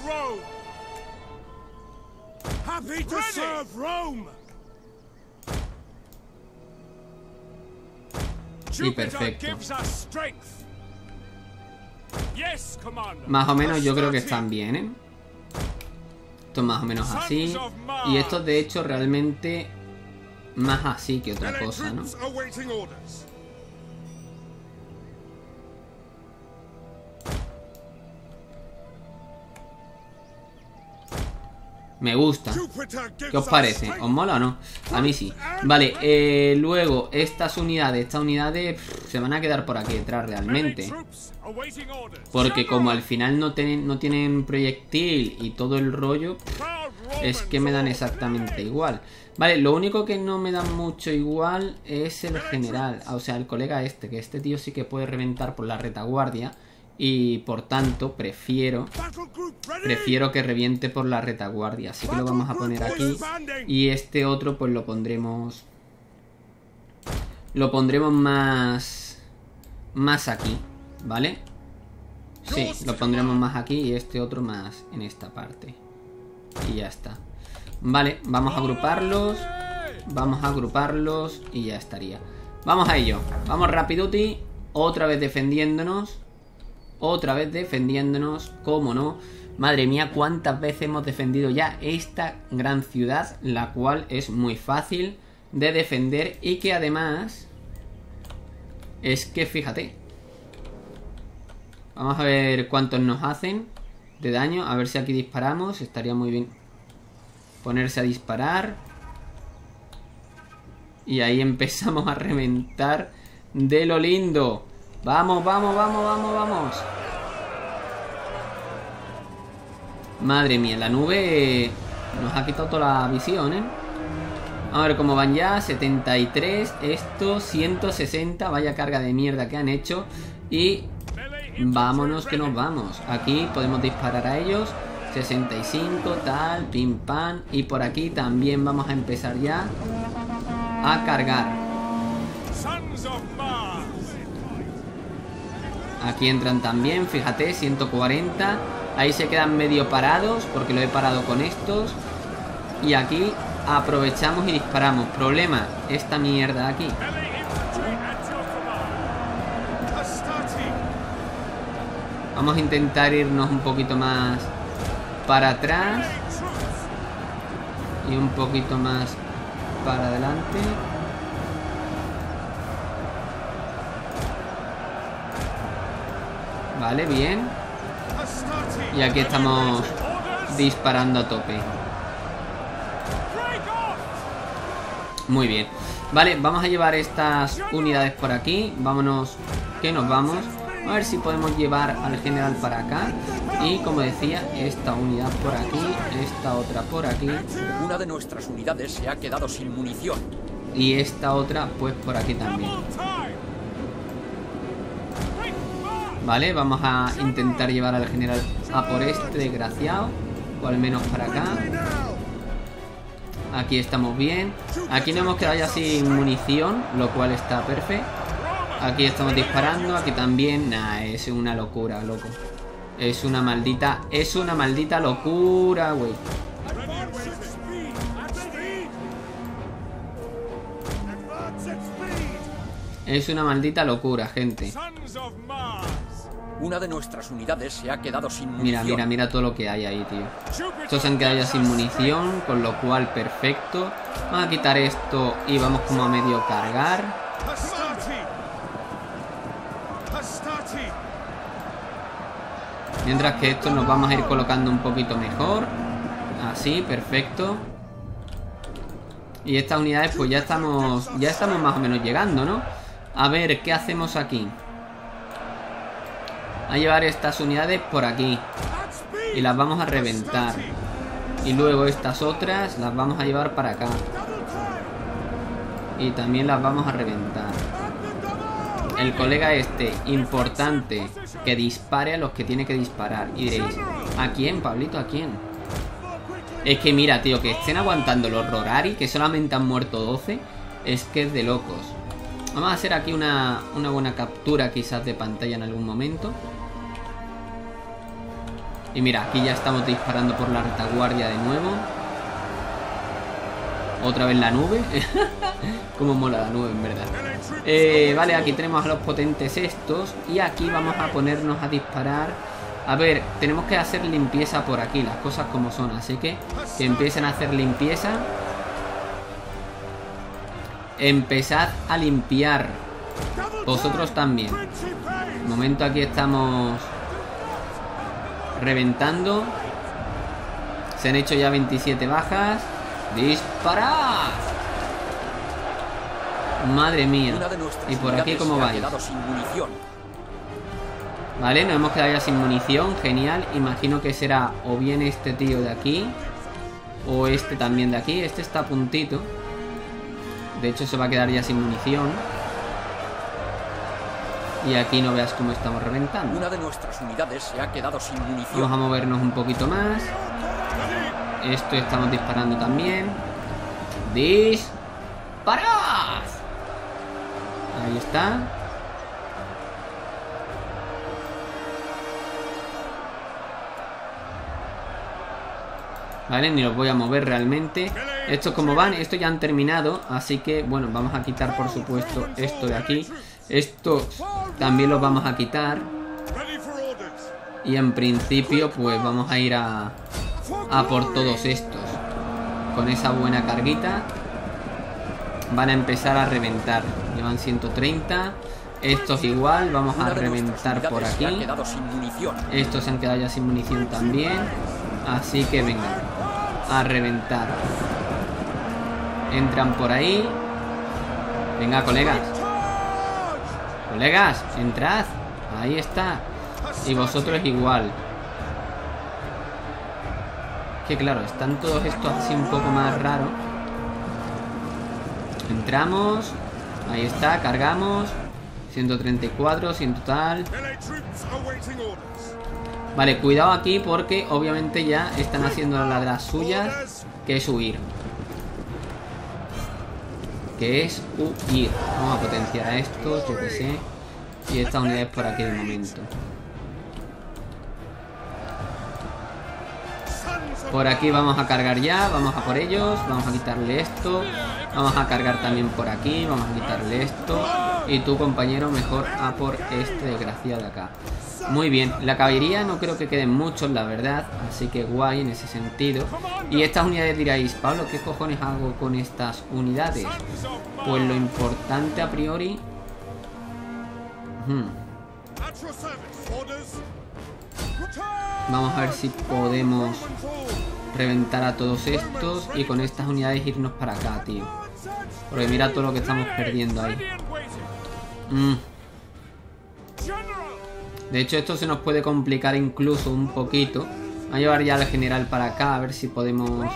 Jupiter perfecto. Más o menos yo creo que están bien, ¿eh? Esto más o menos así. Y estos de hecho realmente más así que otra cosa, ¿no? Me gusta. ¿Qué os parece? ¿Os mola o no? A mí sí. Vale, eh, luego estas unidades, estas unidades pff, se van a quedar por aquí detrás realmente. Porque como al final no tienen, no tienen proyectil y todo el rollo, pff, es que me dan exactamente igual. Vale, lo único que no me dan mucho igual es el general, o sea, el colega este, que este tío sí que puede reventar por la retaguardia y por tanto prefiero prefiero que reviente por la retaguardia, así que lo vamos a poner aquí y este otro pues lo pondremos lo pondremos más más aquí, ¿vale? Sí, lo pondremos más aquí y este otro más en esta parte. Y ya está. Vale, vamos a agruparlos. Vamos a agruparlos y ya estaría. Vamos a ello. Vamos rapiduti. Otra vez defendiéndonos. Otra vez defendiéndonos. ¿Cómo no? Madre mía, cuántas veces hemos defendido ya esta gran ciudad. La cual es muy fácil de defender. Y que además... Es que fíjate. Vamos a ver cuántos nos hacen de daño. A ver si aquí disparamos. Estaría muy bien. Ponerse a disparar. Y ahí empezamos a reventar de lo lindo. Vamos, vamos, vamos, vamos, vamos. Madre mía, la nube nos ha quitado toda la visión, ¿eh? A ver cómo van ya. 73, esto, 160. Vaya carga de mierda que han hecho. Y vámonos que nos vamos. Aquí podemos disparar a ellos. 65, tal, pim pam. Y por aquí también vamos a empezar ya a cargar. Aquí entran también, fíjate, 140. Ahí se quedan medio parados porque lo he parado con estos. Y aquí aprovechamos y disparamos. Problema, esta mierda aquí. Vamos a intentar irnos un poquito más para atrás y un poquito más para adelante. Vale, bien. Y aquí estamos disparando a tope. Muy bien. Vale, vamos a llevar estas unidades por aquí. Vámonos, que nos vamos. A ver si podemos llevar al general para acá. Y como decía, esta unidad por aquí, esta otra por aquí. Una de nuestras unidades se ha quedado sin munición. Y esta otra, pues por aquí también. Vale, vamos a intentar llevar al general a por este desgraciado. O al menos para acá. Aquí estamos bien. Aquí no hemos quedado ya sin munición, lo cual está perfecto. Aquí estamos disparando, aquí también. Nah, es una locura, loco. Es una maldita, es una maldita locura, güey. Es una maldita locura, gente. Una de nuestras unidades se ha quedado sin munición. Mira, mira, mira todo lo que hay ahí, tío. Estos se han quedado ya sin munición, con lo cual perfecto. Vamos a quitar esto y vamos como a medio cargar. Mientras que estos nos vamos a ir colocando un poquito mejor. Así, perfecto. Y estas unidades pues ya estamos ya estamos más o menos llegando, ¿no? A ver, ¿qué hacemos aquí? A llevar estas unidades por aquí. Y las vamos a reventar. Y luego estas otras las vamos a llevar para acá. Y también las vamos a reventar. El colega este, importante, que dispare a los que tiene que disparar. Y diréis, ¿a quién, Pablito? ¿A quién? Es que mira, tío, que estén aguantando los Rorari, que solamente han muerto 12, es que es de locos. Vamos a hacer aquí una, una buena captura quizás de pantalla en algún momento. Y mira, aquí ya estamos disparando por la retaguardia de nuevo. Otra vez la nube. Como mola la nube, en verdad. Eh, vale, aquí tenemos a los potentes estos. Y aquí vamos a ponernos a disparar. A ver, tenemos que hacer limpieza por aquí, las cosas como son. Así que que empiecen a hacer limpieza. Empezad a limpiar. Vosotros también. De momento aquí estamos reventando. Se han hecho ya 27 bajas. ¡Disparad! Madre mía. Y por aquí cómo munición. Vale, nos hemos quedado ya sin munición, genial. Imagino que será o bien este tío de aquí, o este también de aquí. Este está a puntito. De hecho, se va a quedar ya sin munición. Y aquí no veas cómo estamos reventando. Una de nuestras unidades se ha quedado sin munición. Vamos a movernos un poquito más. Esto estamos disparando también. ¡Disparad! Ahí está. Vale, ni los voy a mover realmente. Estos como van, estos ya han terminado. Así que, bueno, vamos a quitar por supuesto esto de aquí. Estos también los vamos a quitar. Y en principio, pues vamos a ir a, a por todos estos. Con esa buena carguita. Van a empezar a reventar. Llevan 130. Estos igual, vamos a reventar por aquí. Estos se han quedado ya sin munición también. Así que venga. a reventar. Entran por ahí. Venga, colegas. Colegas, entrad. Ahí está. Y vosotros igual. Que claro, están todos estos así un poco más raros. Entramos. Ahí está, cargamos. 134, sin total. Vale, cuidado aquí porque obviamente ya están haciendo las suyas, que es huir. Que es huir. Vamos a potenciar a estos, yo que sé. Y estas unidades por aquí de momento. Por aquí vamos a cargar ya, vamos a por ellos, vamos a quitarle esto, vamos a cargar también por aquí, vamos a quitarle esto. Y tú compañero mejor a por este desgraciado de acá. Muy bien, la caballería no creo que queden muchos la verdad, así que guay en ese sentido. Y estas unidades diráis, Pablo, ¿qué cojones hago con estas unidades? Pues lo importante a priori... Hmm, Vamos a ver si podemos reventar a todos estos y con estas unidades irnos para acá, tío. Porque mira todo lo que estamos perdiendo ahí. Mm. De hecho, esto se nos puede complicar incluso un poquito. Vamos a llevar ya al general para acá, a ver si podemos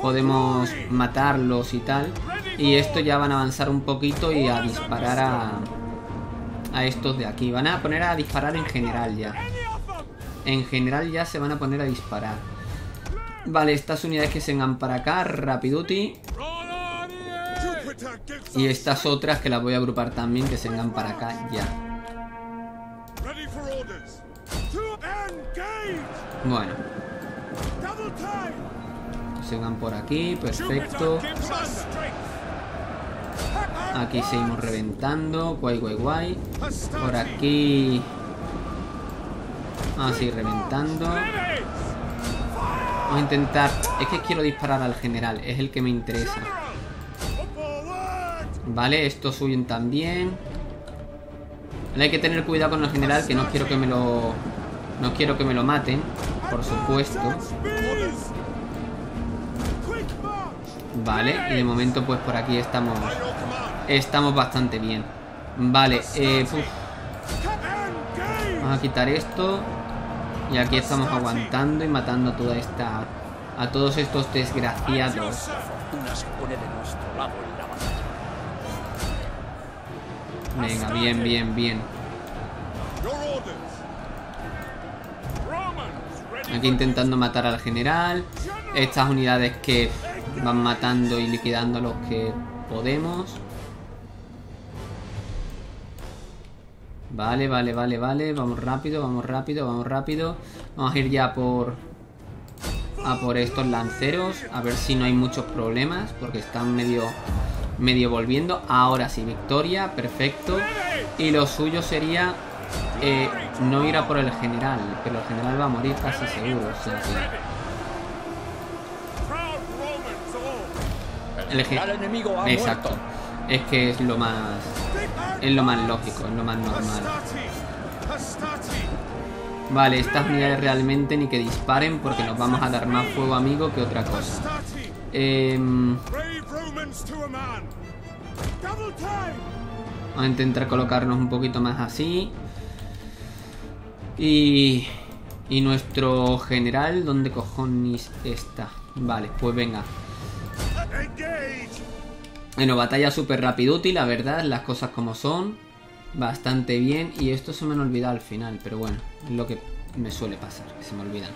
podemos matarlos y tal. Y esto ya van a avanzar un poquito y a disparar a, a estos de aquí. Van a poner a disparar en general ya. En general ya se van a poner a disparar. Vale, estas unidades que se vengan para acá, Rapiduti. Y estas otras que las voy a agrupar también, que se vengan para acá ya. Bueno, se vengan por aquí, perfecto. Aquí seguimos reventando, guay, guay, guay. Por aquí... Ah, sí, reventando. Vamos a intentar... Es que quiero disparar al general, es el que me interesa. Vale, estos huyen también. Hay que tener cuidado con el general, que no quiero que me lo... No quiero que me lo maten, por supuesto. Vale, y de momento pues por aquí estamos... Estamos bastante bien. Vale, eh... vamos a quitar esto. Y aquí estamos aguantando y matando a toda esta... A todos estos desgraciados. Venga, bien, bien, bien. Aquí intentando matar al general. Estas unidades que van matando y liquidando a los que podemos. Vale, vale, vale, vale. Vamos rápido, vamos rápido, vamos rápido. Vamos a ir ya por... A por estos lanceros. A ver si no hay muchos problemas. Porque están medio... Medio volviendo. Ahora sí, victoria. Perfecto. Y lo suyo sería... eh, no ir a por el general. Pero el general va a morir casi seguro. o sea que- Ready. Proud Romans all. El general eje- enemigo ha Exacto. Es que es lo más. Es lo más lógico, es lo más normal. Vale, estas unidades realmente ni que disparen porque nos vamos a dar más fuego amigo que otra cosa. Em, vamos a intentar colocarnos un poquito más así. Y. Y nuestro general, ¿dónde cojones está? Vale, pues venga. Bueno, batalla súper rapiduti, la verdad, las cosas como son. Bastante bien. Y esto se me han olvidado al final, pero bueno, es lo que me suele pasar, que se me olvidan.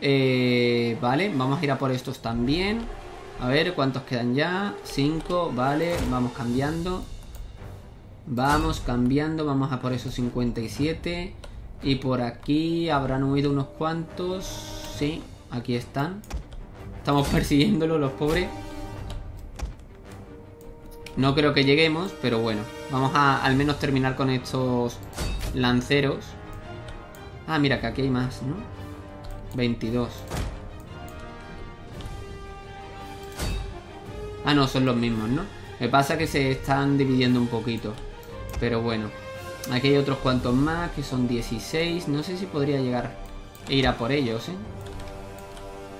Eh, vale, vamos a ir a por estos también. A ver cuántos quedan ya. 5, vale, vamos cambiando. Vamos cambiando, vamos a por esos 57. Y por aquí habrán huido unos cuantos. Sí, aquí están. Estamos persiguiéndolos, los pobres. No creo que lleguemos, pero bueno. Vamos a al menos terminar con estos lanceros. Ah, mira que aquí hay más, ¿no? 22. Ah, no, son los mismos, ¿no? Me pasa que se están dividiendo un poquito. Pero bueno. Aquí hay otros cuantos más, que son 16. No sé si podría llegar a ir a por ellos, ¿eh?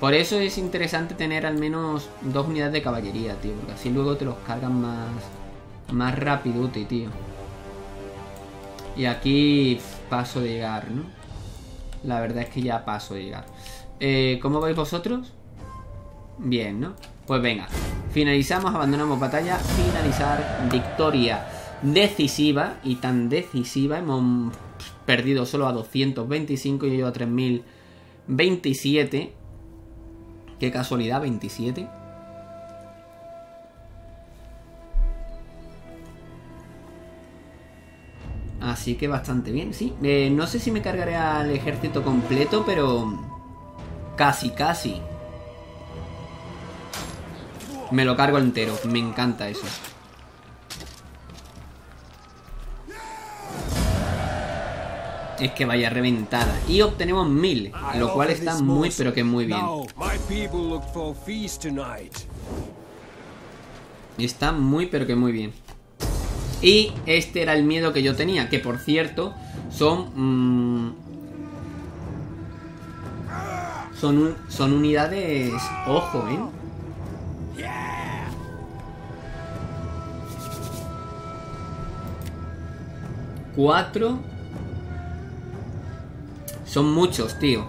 Por eso es interesante tener al menos dos unidades de caballería, tío. Porque así luego te los cargan más, más rápido, tío. Y aquí paso de llegar, ¿no? La verdad es que ya paso de llegar. Eh, ¿Cómo vais vosotros? Bien, ¿no? Pues venga, finalizamos, abandonamos batalla, finalizar, victoria decisiva y tan decisiva, hemos perdido solo a 225 y yo a 3027. Qué casualidad, 27. Así que bastante bien, sí. Eh, no sé si me cargaré al ejército completo, pero casi, casi. Me lo cargo entero, me encanta eso. Es que vaya reventada. Y obtenemos mil, lo cual está muy pero que muy bien. Está muy pero que muy bien. Y este era el miedo que yo tenía, que por cierto son... mm, son, un- son unidades... Ojo, ¿eh? Cuatro. Son muchos, tío.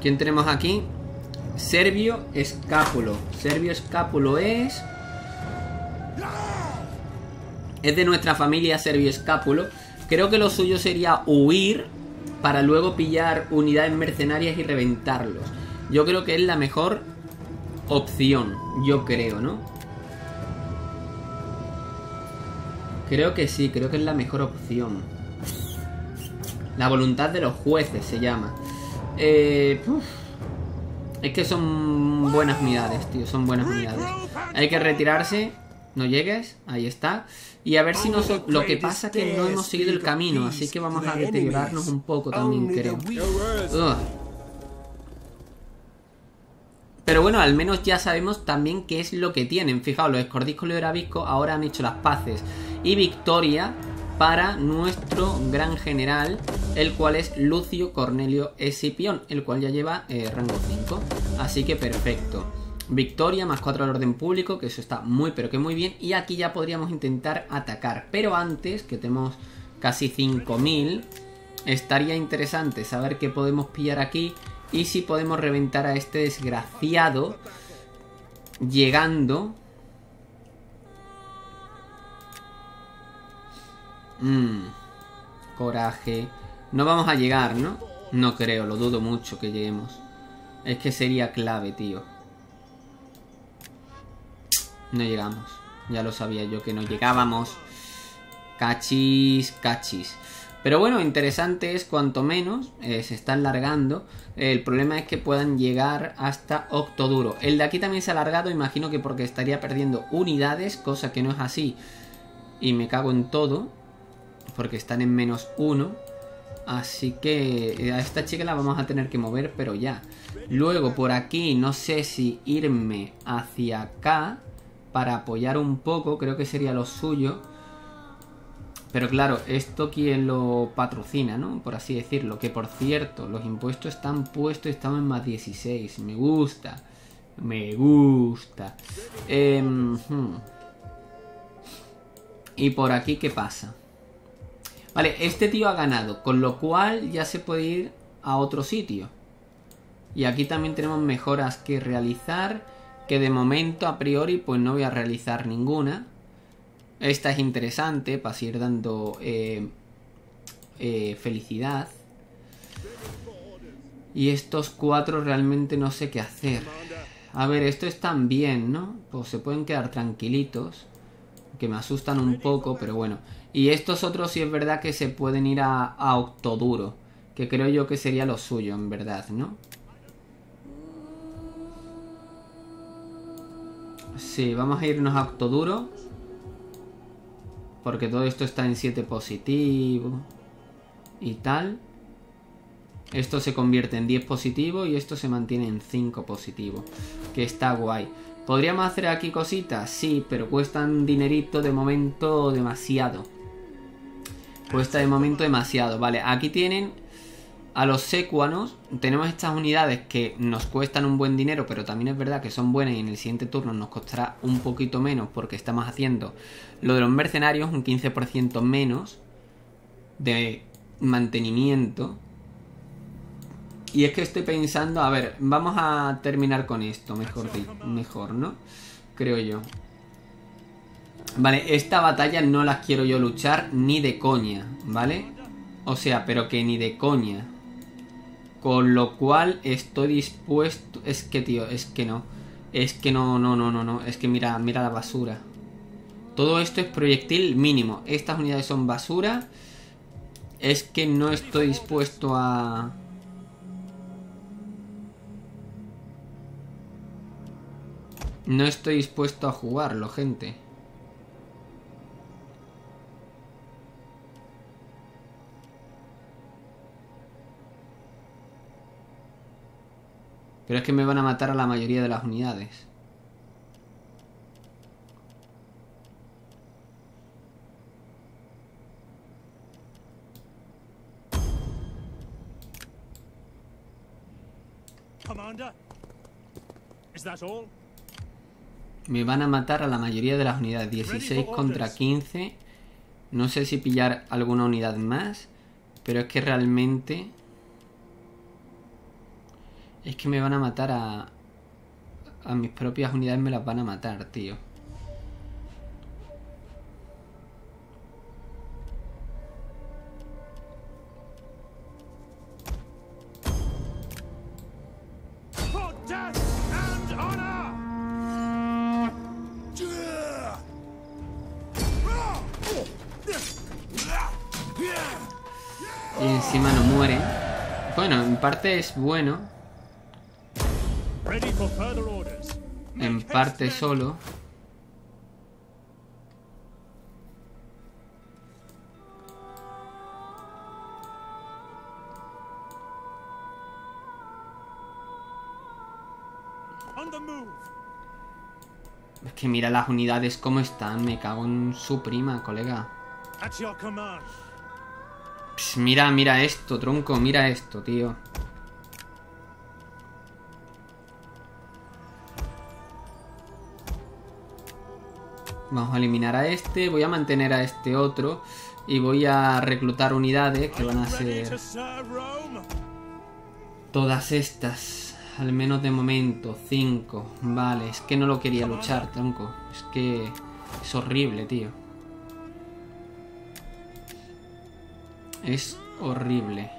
¿Quién tenemos aquí? Servio Escápulo. Servio Escápulo es... Es de nuestra familia Servio Escápulo. Creo que lo suyo sería huir para luego pillar unidades mercenarias y reventarlos. Yo creo que es la mejor opción. Yo creo, ¿no? Creo que sí, creo que es la mejor opción. La voluntad de los jueces se llama. Eh, uf. Es que son buenas unidades, tío. Son buenas unidades. Hay que retirarse. No llegues. Ahí está. Y a ver si no... Lo que pasa es que no hemos seguido el camino. Así que vamos a deteriorarnos un poco también, creo. Ugh. Pero bueno, al menos ya sabemos también qué es lo que tienen. Fijaos, los escordiscos y Eurabisco ahora han hecho las paces. Y victoria para nuestro gran general, el cual es Lucio Cornelio Escipión, el cual ya lleva eh, rango 5. Así que perfecto. Victoria más 4 al orden público, que eso está muy pero que muy bien. Y aquí ya podríamos intentar atacar. Pero antes, que tenemos casi 5000, estaría interesante saber qué podemos pillar aquí. Y si podemos reventar a este desgraciado llegando... Mmm, coraje. No vamos a llegar, ¿no? No creo, lo dudo mucho que lleguemos. Es que sería clave, tío. No llegamos. Ya lo sabía yo que no llegábamos. Cachis, cachis. Pero bueno, interesante es cuanto menos. eh, se están largando. El problema es que puedan llegar hasta Octoduro. El de aquí también se ha alargado. Imagino que porque estaría perdiendo unidades. Cosa que no es así. Y me cago en todo. Porque están en menos uno. Así que eh, a esta chica la vamos a tener que mover, pero ya. Luego por aquí no sé si irme hacia acá para apoyar un poco, creo que sería lo suyo. Pero claro, esto quien lo patrocina, ¿no? Por así decirlo. Que por cierto, los impuestos están puestos, estamos en más 16. Me gusta. Me gusta. Em, hmm. Y por aquí, ¿qué pasa? Vale, este tío ha ganado, con lo cual ya se puede ir a otro sitio. Y aquí también tenemos mejoras que realizar, que de momento a priori pues no voy a realizar ninguna. Esta es interesante para seguir dando eh, eh, felicidad. Y estos cuatro realmente no sé qué hacer. A ver, esto están bien, ¿no? Pues se pueden quedar tranquilitos. Que me asustan un poco, pero bueno. Y estos otros sí es verdad que se pueden ir a, a Octoduro. Que creo yo que sería lo suyo, en verdad, ¿no? Sí, vamos a irnos a Octoduro. Porque todo esto está en 7 positivo. Y tal. Esto se convierte en 10 positivo y esto se mantiene en 5 positivo. Que está guay. ¿Podríamos hacer aquí cositas? Sí, pero cuestan dinerito de momento demasiado. Cuesta de momento demasiado. Vale, aquí tienen a los secuanos. Tenemos estas unidades que nos cuestan un buen dinero, pero también es verdad que son buenas y en el siguiente turno nos costará un poquito menos porque estamos haciendo lo de los mercenarios, un 15% menos de mantenimiento. Y es que estoy pensando, a ver, vamos a terminar con esto, mejor, mejor ¿no? Creo yo. Vale, esta batalla no las quiero yo luchar ni de coña, ¿vale? O sea, pero que ni de coña. Con lo cual estoy dispuesto... Es que, tío, es que no. Es que no, no, no, no, no. Es que mira, mira la basura. Todo esto es proyectil mínimo. Estas unidades son basura. Es que no estoy dispuesto a... No estoy dispuesto a jugarlo, gente. Pero es que me van a matar a la mayoría de las unidades. Me van a matar a la mayoría de las unidades. 16 contra 15. No sé si pillar alguna unidad más. Pero es que realmente... Es que me van a matar a... A mis propias unidades me las van a matar, tío. Y encima no muere. Bueno, en parte es bueno. En parte solo. Es que mira las unidades cómo están. Me cago en su prima, colega. Pss, mira, mira esto, tronco. Mira esto, tío. Vamos a eliminar a este. Voy a mantener a este otro. Y voy a reclutar unidades que van a ser todas estas. Al menos de momento. Cinco. Vale, es que no lo quería luchar, tronco. Es que es horrible, tío. Es horrible.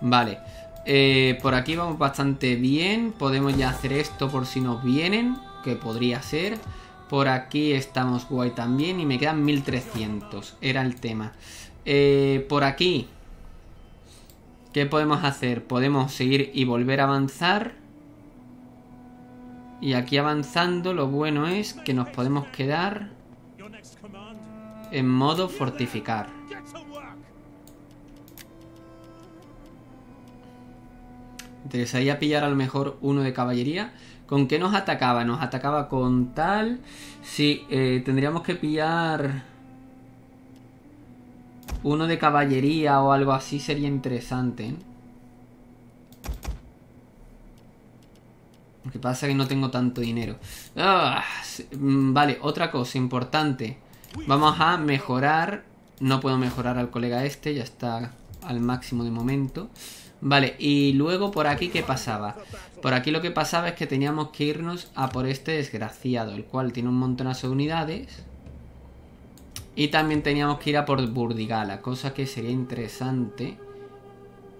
Vale. Eh, por aquí vamos bastante bien. Podemos ya hacer esto por si nos vienen. Que podría ser. Por aquí estamos guay también. Y me quedan 1300. Era el tema. Eh, por aquí. ¿Qué podemos hacer? Podemos seguir y volver a avanzar. Y aquí avanzando lo bueno es que nos podemos quedar en modo fortificar. Interesaría pillar a lo mejor uno de caballería. ¿Con qué nos atacaba? Nos atacaba con tal... Sí, eh, tendríamos que pillar... Uno de caballería o algo así sería interesante. Lo que pasa es que no tengo tanto dinero. Ah, mm, vale, otra cosa importante. Vamos a mejorar. No puedo mejorar al colega este, ya está al máximo de momento. Vale, y luego por aquí, ¿qué pasaba? Por aquí lo que pasaba es que teníamos que irnos a por este desgraciado, el cual tiene un montonazo de unidades. Y también teníamos que ir a por Burdigala, cosa que sería interesante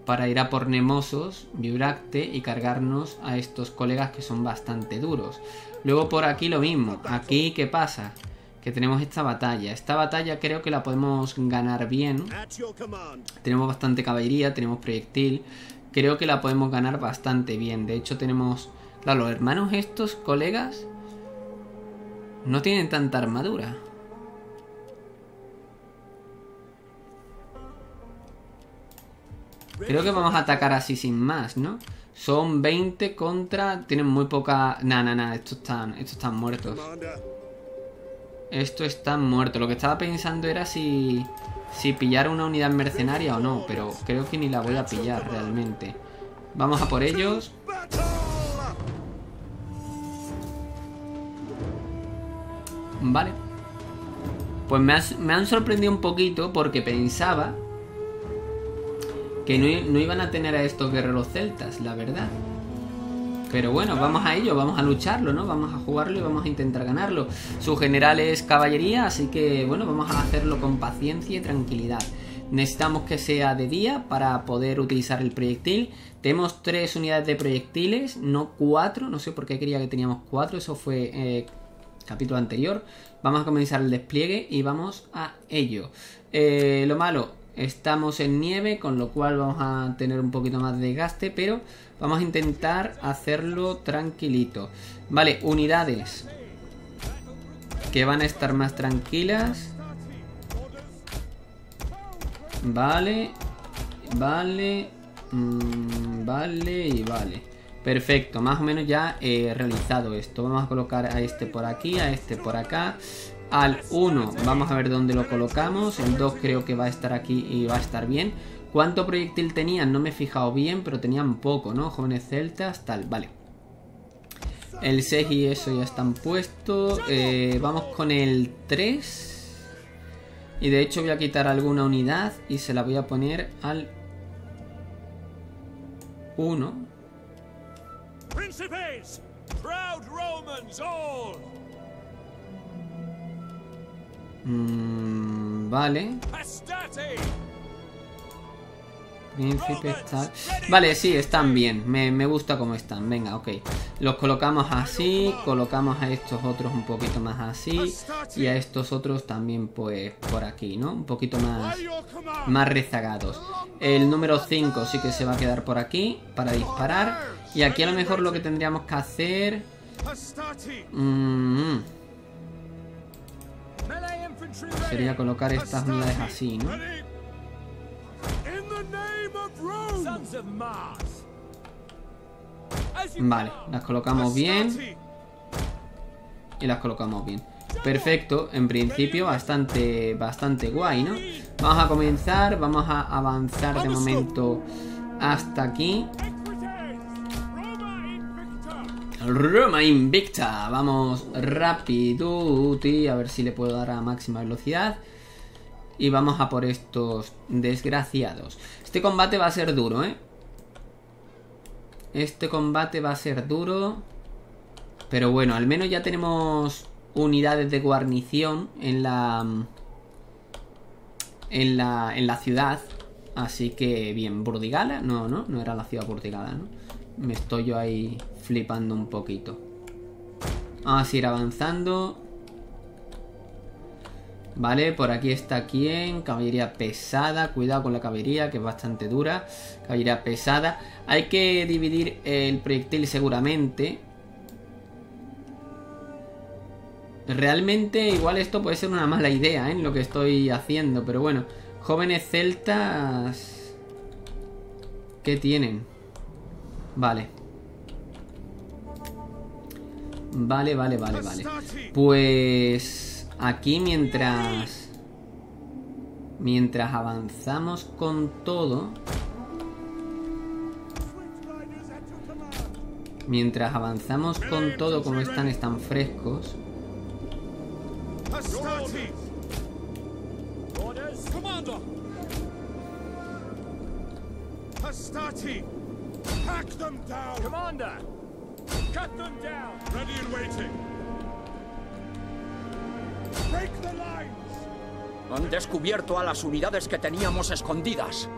para ir a por Nemosos, Vibracte y cargarnos a estos colegas que son bastante duros. Luego por aquí lo mismo. Aquí, ¿qué pasa? Que tenemos esta batalla. Esta batalla creo que la podemos ganar bien. Tenemos bastante caballería, tenemos proyectil. Creo que la podemos ganar bastante bien. De hecho, tenemos. Claro, los hermanos estos, colegas. No tienen tanta armadura. Creo que vamos a atacar así sin más, ¿no? Son 20 contra. Tienen muy poca. Nah, nah, nah. Estos están, estos están muertos. Esto está muerto. Lo que estaba pensando era si, si pillar una unidad mercenaria o no, pero creo que ni la voy a pillar realmente. Vamos a por ellos. Vale. Pues me, han sorprendido un poquito porque pensaba que no iban a tener a estos guerreros celtas, la verdad. Pero bueno, vamos a ello, vamos a lucharlo, ¿no? Vamos a jugarlo y vamos a intentar ganarlo. Su general es caballería, así que bueno, vamos a hacerlo con paciencia y tranquilidad. Necesitamos que sea de día para poder utilizar el proyectil. Tenemos tres unidades de proyectiles, no cuatro. No sé por qué quería que teníamos cuatro, eso fue eh, capítulo anterior. Vamos a comenzar el despliegue y vamos a ello. Eh, lo malo, estamos en nieve, con lo cual vamos a tener un poquito más de desgaste, pero vamos a intentar hacerlo tranquilito. Vale, unidades que van a estar más tranquilas. Vale, vale, mm, vale y vale. Perfecto, más o menos ya he realizado esto. Vamos a colocar a este por aquí, a este por acá. Al 1, vamos a ver dónde lo colocamos. El 2 creo que va a estar aquí y va a estar bien. ¿Cuánto proyectil tenían? No me he fijado bien, pero tenían poco, ¿no? Jóvenes celtas, tal, vale. El 6 y eso ya están puestos. Eh, vamos con el 3. Y de hecho voy a quitar alguna unidad y se la voy a poner al 1. Principes, proud Romans all, Mm, vale. Vale, sí, están bien. Me, me gusta cómo están. Venga, ok. Los colocamos así. Colocamos a estos otros un poquito más así. Y a estos otros también, pues, por aquí, ¿no? Un poquito más, más rezagados. El número 5 sí que se va a quedar por aquí para disparar. Y aquí a lo mejor lo que tendríamos que hacer... Mm, infantry sería colocar estas unidades así, ¿no? Vale, las colocamos bien. Y las colocamos bien. Perfecto, en principio bastante bastante guay, ¿no? Vamos a comenzar, vamos a avanzar de momento hasta aquí. Roma invicta. Roma invicta, vamos rápido, a ver si le puedo dar a máxima velocidad. Y vamos a por estos desgraciados. Este combate va a ser duro, ¿eh? Este combate va a ser duro. Pero bueno, al menos ya tenemos unidades de guarnición en la. En la, en la ciudad. Así que bien, Burdigala. No, no, no era la ciudad Burdigala, ¿no? Me estoy yo ahí flipando un poquito. Vamos a ir avanzando. Vale, por aquí está quién. Caballería pesada. Cuidado con la caballería, que es bastante dura. Caballería pesada. Hay que dividir el proyectil seguramente. Realmente igual esto puede ser una mala idea, ¿eh? Lo que estoy haciendo. Pero bueno. Jóvenes celtas... ¿Qué tienen? Vale. Vale, vale, vale, vale. Pues aquí mientras mientras avanzamos con todo, mientras avanzamos con todo como están están frescos. Hack them down. Commander. Cut them down. Ready and waiting. Han descubierto a las unidades que teníamos escondidas.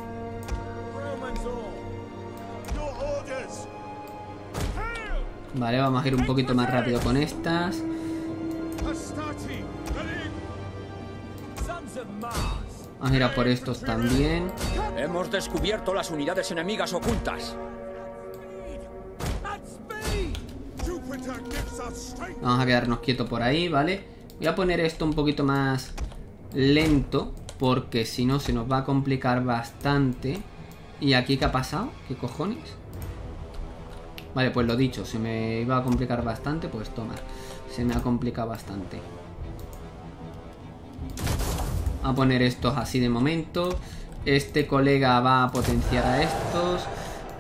Vale, vamos a ir un poquito más rápido con estas. Vamos a ir a por estos también. Hemos descubierto las unidades enemigas ocultas. Vamos a quedarnos quietos por ahí, ¿vale? Voy a poner esto un poquito más lento porque si no se nos va a complicar bastante. ¿Y aquí qué ha pasado? ¿Qué cojones? Vale, pues lo dicho, se me iba a complicar bastante, pues toma. Se me ha complicado bastante. a poner estos así de momento. Este colega va a potenciar a estos.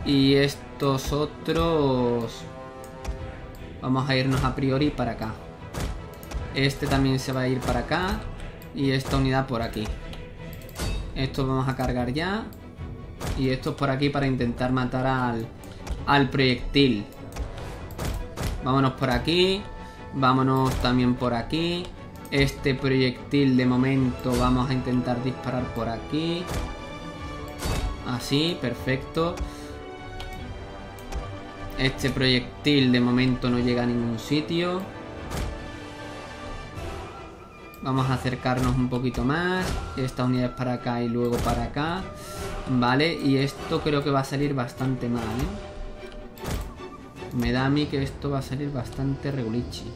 Y estos otros... Vamos a irnos a priori para acá. Este también se va a ir para acá. Y esta unidad por aquí. Esto vamos a cargar ya. Y estos por aquí para intentar matar al, al proyectil. Vámonos por aquí. Vámonos también por aquí. Este proyectil de momento vamos a intentar disparar por aquí. Así, perfecto. Este proyectil de momento no llega a ningún sitio. Vamos a acercarnos un poquito más. Esta unidad es para acá y luego para acá. Vale, y esto creo que va a salir bastante mal, ¿eh? Me da a mí que esto va a salir bastante regulichi.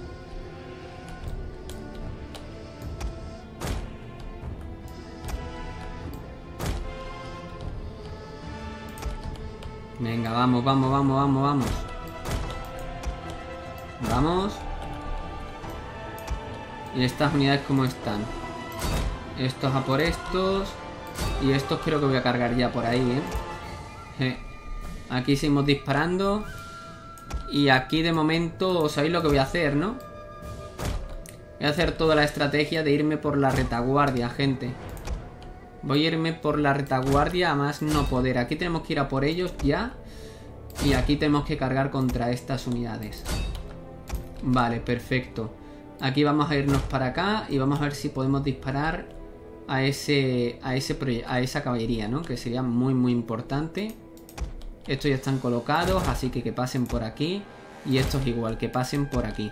Venga, vamos, vamos, vamos, vamos, vamos. Vamos. ¿Y estas unidades cómo están? Estos a por estos. Y estos creo que voy a cargar ya por ahí, ¿eh? Aquí seguimos disparando. Y aquí de momento, sabéis lo que voy a hacer, ¿no? Voy a hacer toda la estrategia de irme por la retaguardia, gente. Voy a irme por la retaguardia a más no poder. Aquí tenemos que ir a por ellos ya. Y aquí tenemos que cargar contra estas unidades. Vale, perfecto. Aquí vamos a irnos para acá y vamos a ver si podemos disparar a ese a ese a esa caballería, ¿no? Que sería muy muy importante. Estos ya están colocados, así que que pasen por aquí y estos igual, que pasen por aquí.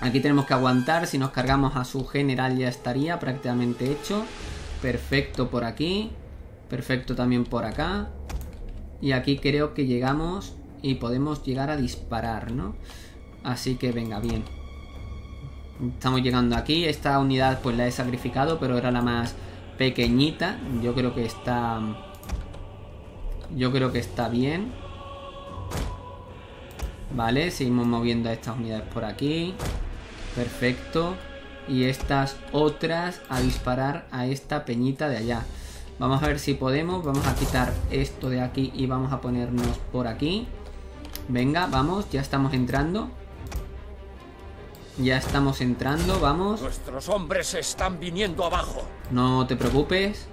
Aquí tenemos que aguantar, si nos cargamos a su general ya estaría prácticamente hecho. Perfecto por aquí. Perfecto también por acá. Y aquí creo que llegamos y podemos llegar a disparar, ¿no? Así que venga, bien. Estamos llegando aquí. Esta unidad pues la he sacrificado, pero era la más pequeñita. Yo creo que está... Yo creo que está bien. Vale, seguimos moviendo a estas unidades por aquí. Perfecto. Y estas otras a disparar a esta peñita de allá. Vamos a ver si podemos. Vamos a quitar esto de aquí y vamos a ponernos por aquí. Venga, vamos, ya estamos entrando. Ya estamos entrando, vamos. Nuestros hombres están viniendo abajo. No te preocupes.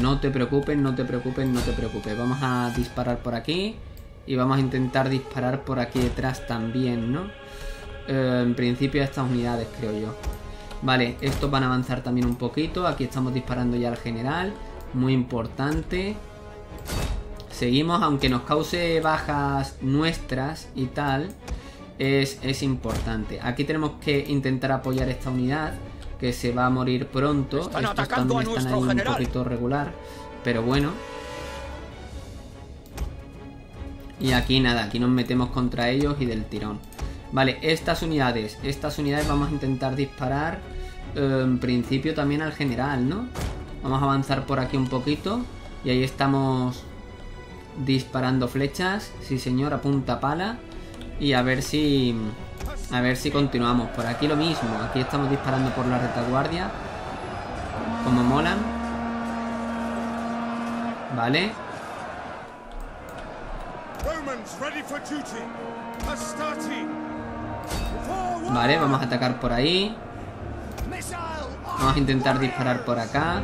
No te preocupes, no te preocupes, no te preocupes. Vamos a disparar por aquí. Y vamos a intentar disparar por aquí detrás también, ¿no? Eh, en principio a estas unidades, creo yo. Vale, estos van a avanzar también un poquito. Aquí estamos disparando ya al general. Muy importante. Seguimos, aunque nos cause bajas nuestras y tal. Es, es importante. Aquí tenemos que intentar apoyar esta unidad. Que se va a morir pronto. Están Estos atacando también a están nuestro ahí un general. poquito regular. Pero bueno. Y aquí nada, aquí nos metemos contra ellos y del tirón. Vale, estas unidades, estas unidades vamos a intentar disparar eh, en principio también al general, ¿no? Vamos a avanzar por aquí un poquito y ahí estamos disparando flechas, sí señor, a punta pala y a ver si a ver si continuamos. Por aquí lo mismo, aquí estamos disparando por la retaguardia como molan. Vale. Vale, vamos a atacar por ahí. Vamos a intentar disparar por acá.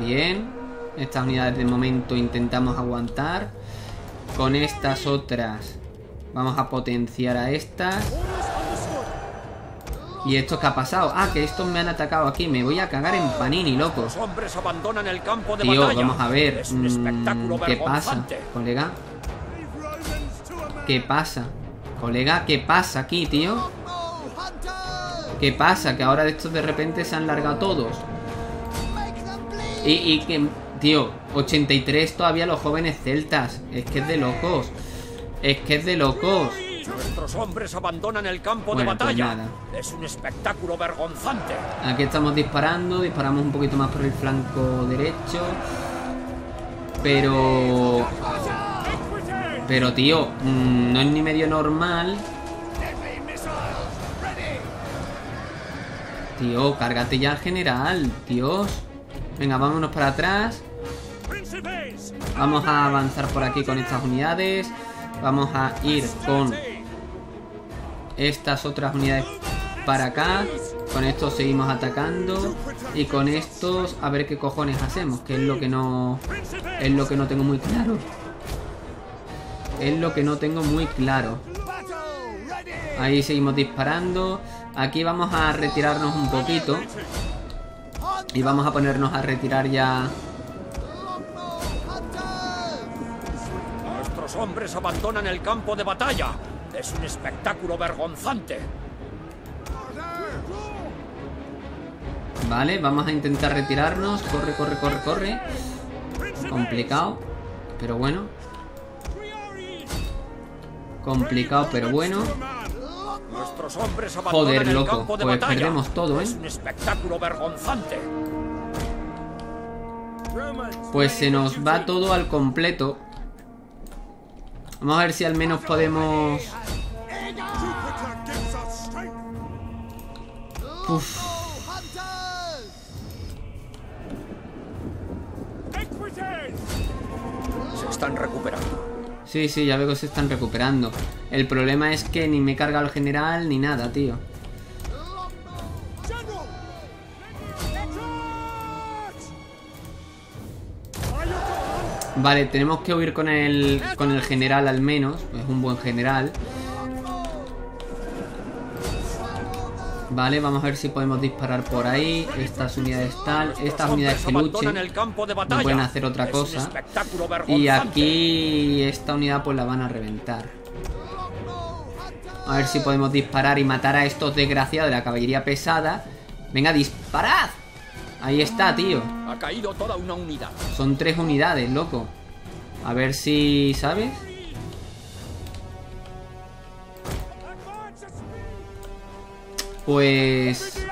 Bien. Estas unidades de momento intentamos aguantar. Con estas otras vamos a potenciar a estas. ¿Y esto qué ha pasado? Ah, que estos me han atacado aquí. Me voy a cagar en panini, loco. Los hombres abandonan el campo de Tío, batalla. vamos a ver. Es mm, ¿Qué pasa, colega? ¿Qué pasa? Colega, ¿qué pasa aquí, tío? ¿Qué pasa? Que ahora de estos de repente se han largado todos. Y, y que, tío, 83 todavía los jóvenes celtas. Es que es de locos. Es que es de locos. Nuestros hombres abandonan el campo Bueno, de pues batalla. es un espectáculo vergonzante. Aquí estamos disparando. Disparamos un poquito más por el flanco derecho. Pero... Pero, tío, mm, no es ni medio normal Tío, cárgate ya al general, Dios. Venga, vámonos para atrás. Vamos a avanzar por aquí con estas unidades. Vamos a ir con estas otras unidades para acá. Con estos seguimos atacando. Y con estos a ver qué cojones hacemos. Que es lo que no... Es lo que no tengo muy claro. Es lo que no tengo muy claro. Ahí seguimos disparando. Aquí vamos a retirarnos un poquito. Y vamos a ponernos a retirar ya hombres abandonan el campo de batalla. Es un espectáculo vergonzante. Vale, vamos a intentar retirarnos. Corre, corre, corre, corre. Complicado. Pero bueno. Complicado, pero bueno. Nuestros hombres Joder, loco, pues batalla. perdemos todo, ¿eh? Es un espectáculo vergonzante. Pues se nos va todo al completo. Vamos a ver si al menos podemos... Uf! Se están recuperando. sí, sí, ya veo que se están recuperando. El problema es que ni me he cargado al general ni nada, tío. Vale, tenemos que huir con el, con el general al menos. Es un buen general. Vale, vamos a ver si podemos disparar por ahí. Estas unidades tal. Estas unidades que luchen. No pueden hacer otra cosa. Y aquí esta unidad pues la van a reventar. A ver si podemos disparar y matar a estos desgraciados de la caballería pesada. Venga, disparad. Ahí está, tío. Ha caído toda una unidad. Son tres unidades, loco. A ver si... ¿Sabes? Pues...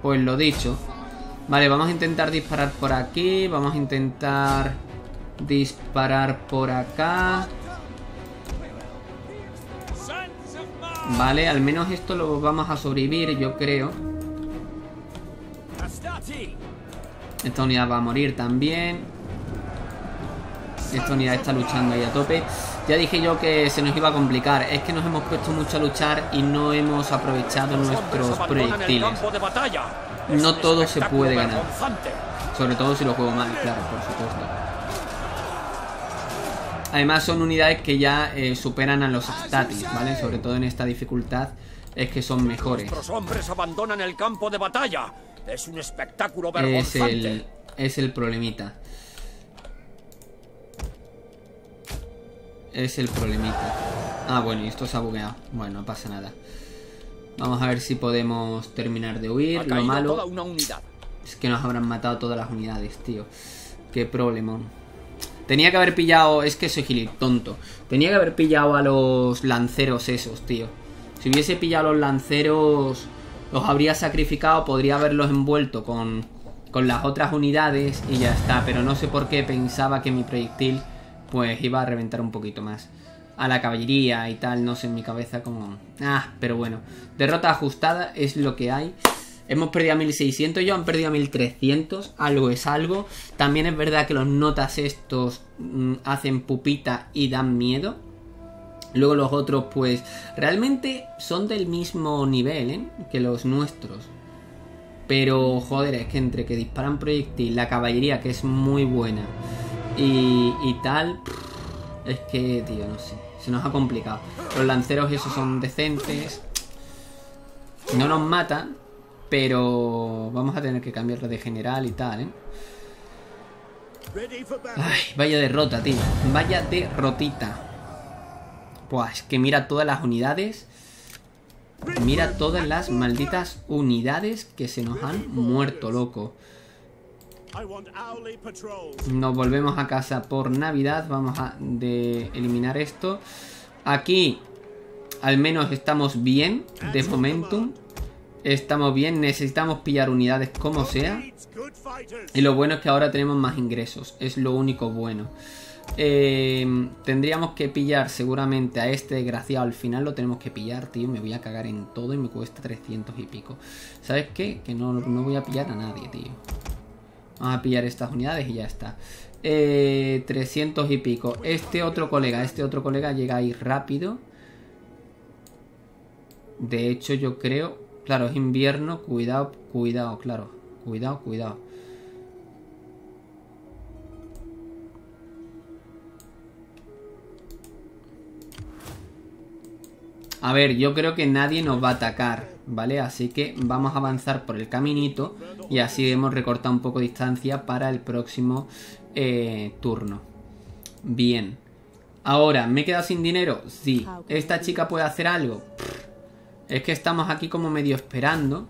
Pues lo dicho. Vale, vamos a intentar disparar por aquí. Vamos a intentar disparar por acá. Vale, al menos esto lo vamos a sobrevivir, yo creo. Esta unidad va a morir también. Esta unidad está luchando ahí a tope. Ya dije yo que se nos iba a complicar. Es que nos hemos puesto mucho a luchar y no hemos aprovechado nuestros proyectiles. No todo se puede ganar. Sobre todo si lo juego mal, claro, por supuesto. Además son unidades que ya eh, superan a los statis, ¿vale? Sobre todo en esta dificultad es que son mejores. Nuestros hombres abandonan el campo de batalla. Es un espectáculo Es vergonzante. el, es el problemita. Es el problemita. Ah, bueno, y esto se ha bugueado. Bueno, no pasa nada. Vamos a ver si podemos terminar de huir. Lo malo toda una unidad. es que nos habrán matado todas las unidades, tío. Qué problemón. Tenía que haber pillado... Es que soy gilitonto. Tenía que haber pillado a los lanceros esos, tío. Si hubiese pillado a los lanceros... Los habría sacrificado, podría haberlos envuelto con, con las otras unidades y ya está. Pero no sé por qué pensaba que mi proyectil pues iba a reventar un poquito más. A la caballería y tal, no sé, en mi cabeza como... Ah, pero bueno. Derrota ajustada es lo que hay. Hemos perdido a 1600, yo han perdido a 1300, algo es algo. También es verdad que los notas estos mm, hacen pupita y dan miedo. Luego los otros, pues, realmente son del mismo nivel, ¿eh? Que los nuestros. Pero, joder, es que entre que disparan proyectil, la caballería, que es muy buena, y, y tal, es que, tío, no sé, se nos ha complicado. Los lanceros esos son decentes. No nos matan, pero vamos a tener que cambiarlo de general y tal, ¿eh? Ay, vaya derrota, tío. Vaya derrotita. Buah, es que mira todas las unidades. Mira todas las malditas unidades que se nos han muerto, loco. Nos volvemos a casa por Navidad. Vamos a de eliminar esto. Aquí, al menos estamos bien de momentum. Estamos bien. Necesitamos pillar unidades como sea. Y lo bueno es que ahora tenemos más ingresos. Es lo único bueno. Eh, tendríamos que pillar seguramente a este desgraciado. Al final lo tenemos que pillar, tío. Me voy a cagar en todo y me cuesta 300 y pico. ¿Sabes qué? Que no, no voy a pillar a nadie, tío. Vamos a pillar estas unidades y ya está. Eh, 300 y pico. Este otro colega, este otro colega llega ahí rápido. De hecho, yo creo... Claro, es invierno. Cuidado, cuidado, claro. Cuidado, cuidado. A ver, yo creo que nadie nos va a atacar, ¿vale? Así que vamos a avanzar por el caminito y así hemos recortado un poco de distancia para el próximo eh, turno. Bien. Ahora, ¿me he quedado sin dinero? Sí. ¿Esta chica puede hacer algo? Es que estamos aquí como medio esperando,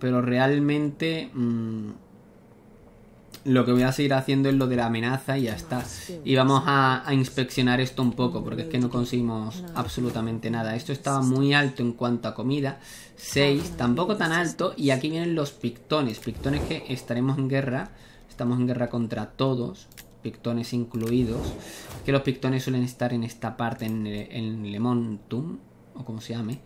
pero realmente... Mmm, lo que voy a seguir haciendo es lo de la amenaza y ya está. Y vamos a, inspeccionar esto un poco, porque es que no conseguimos absolutamente nada. Esto estaba muy alto en cuanto a comida. 6, tampoco tan alto. Y aquí vienen los pictones. Pictones que estaremos en guerra. Estamos en guerra contra todos. Pictones incluidos. Que los pictones suelen estar en esta parte, en, en Lemontum, o como se llame.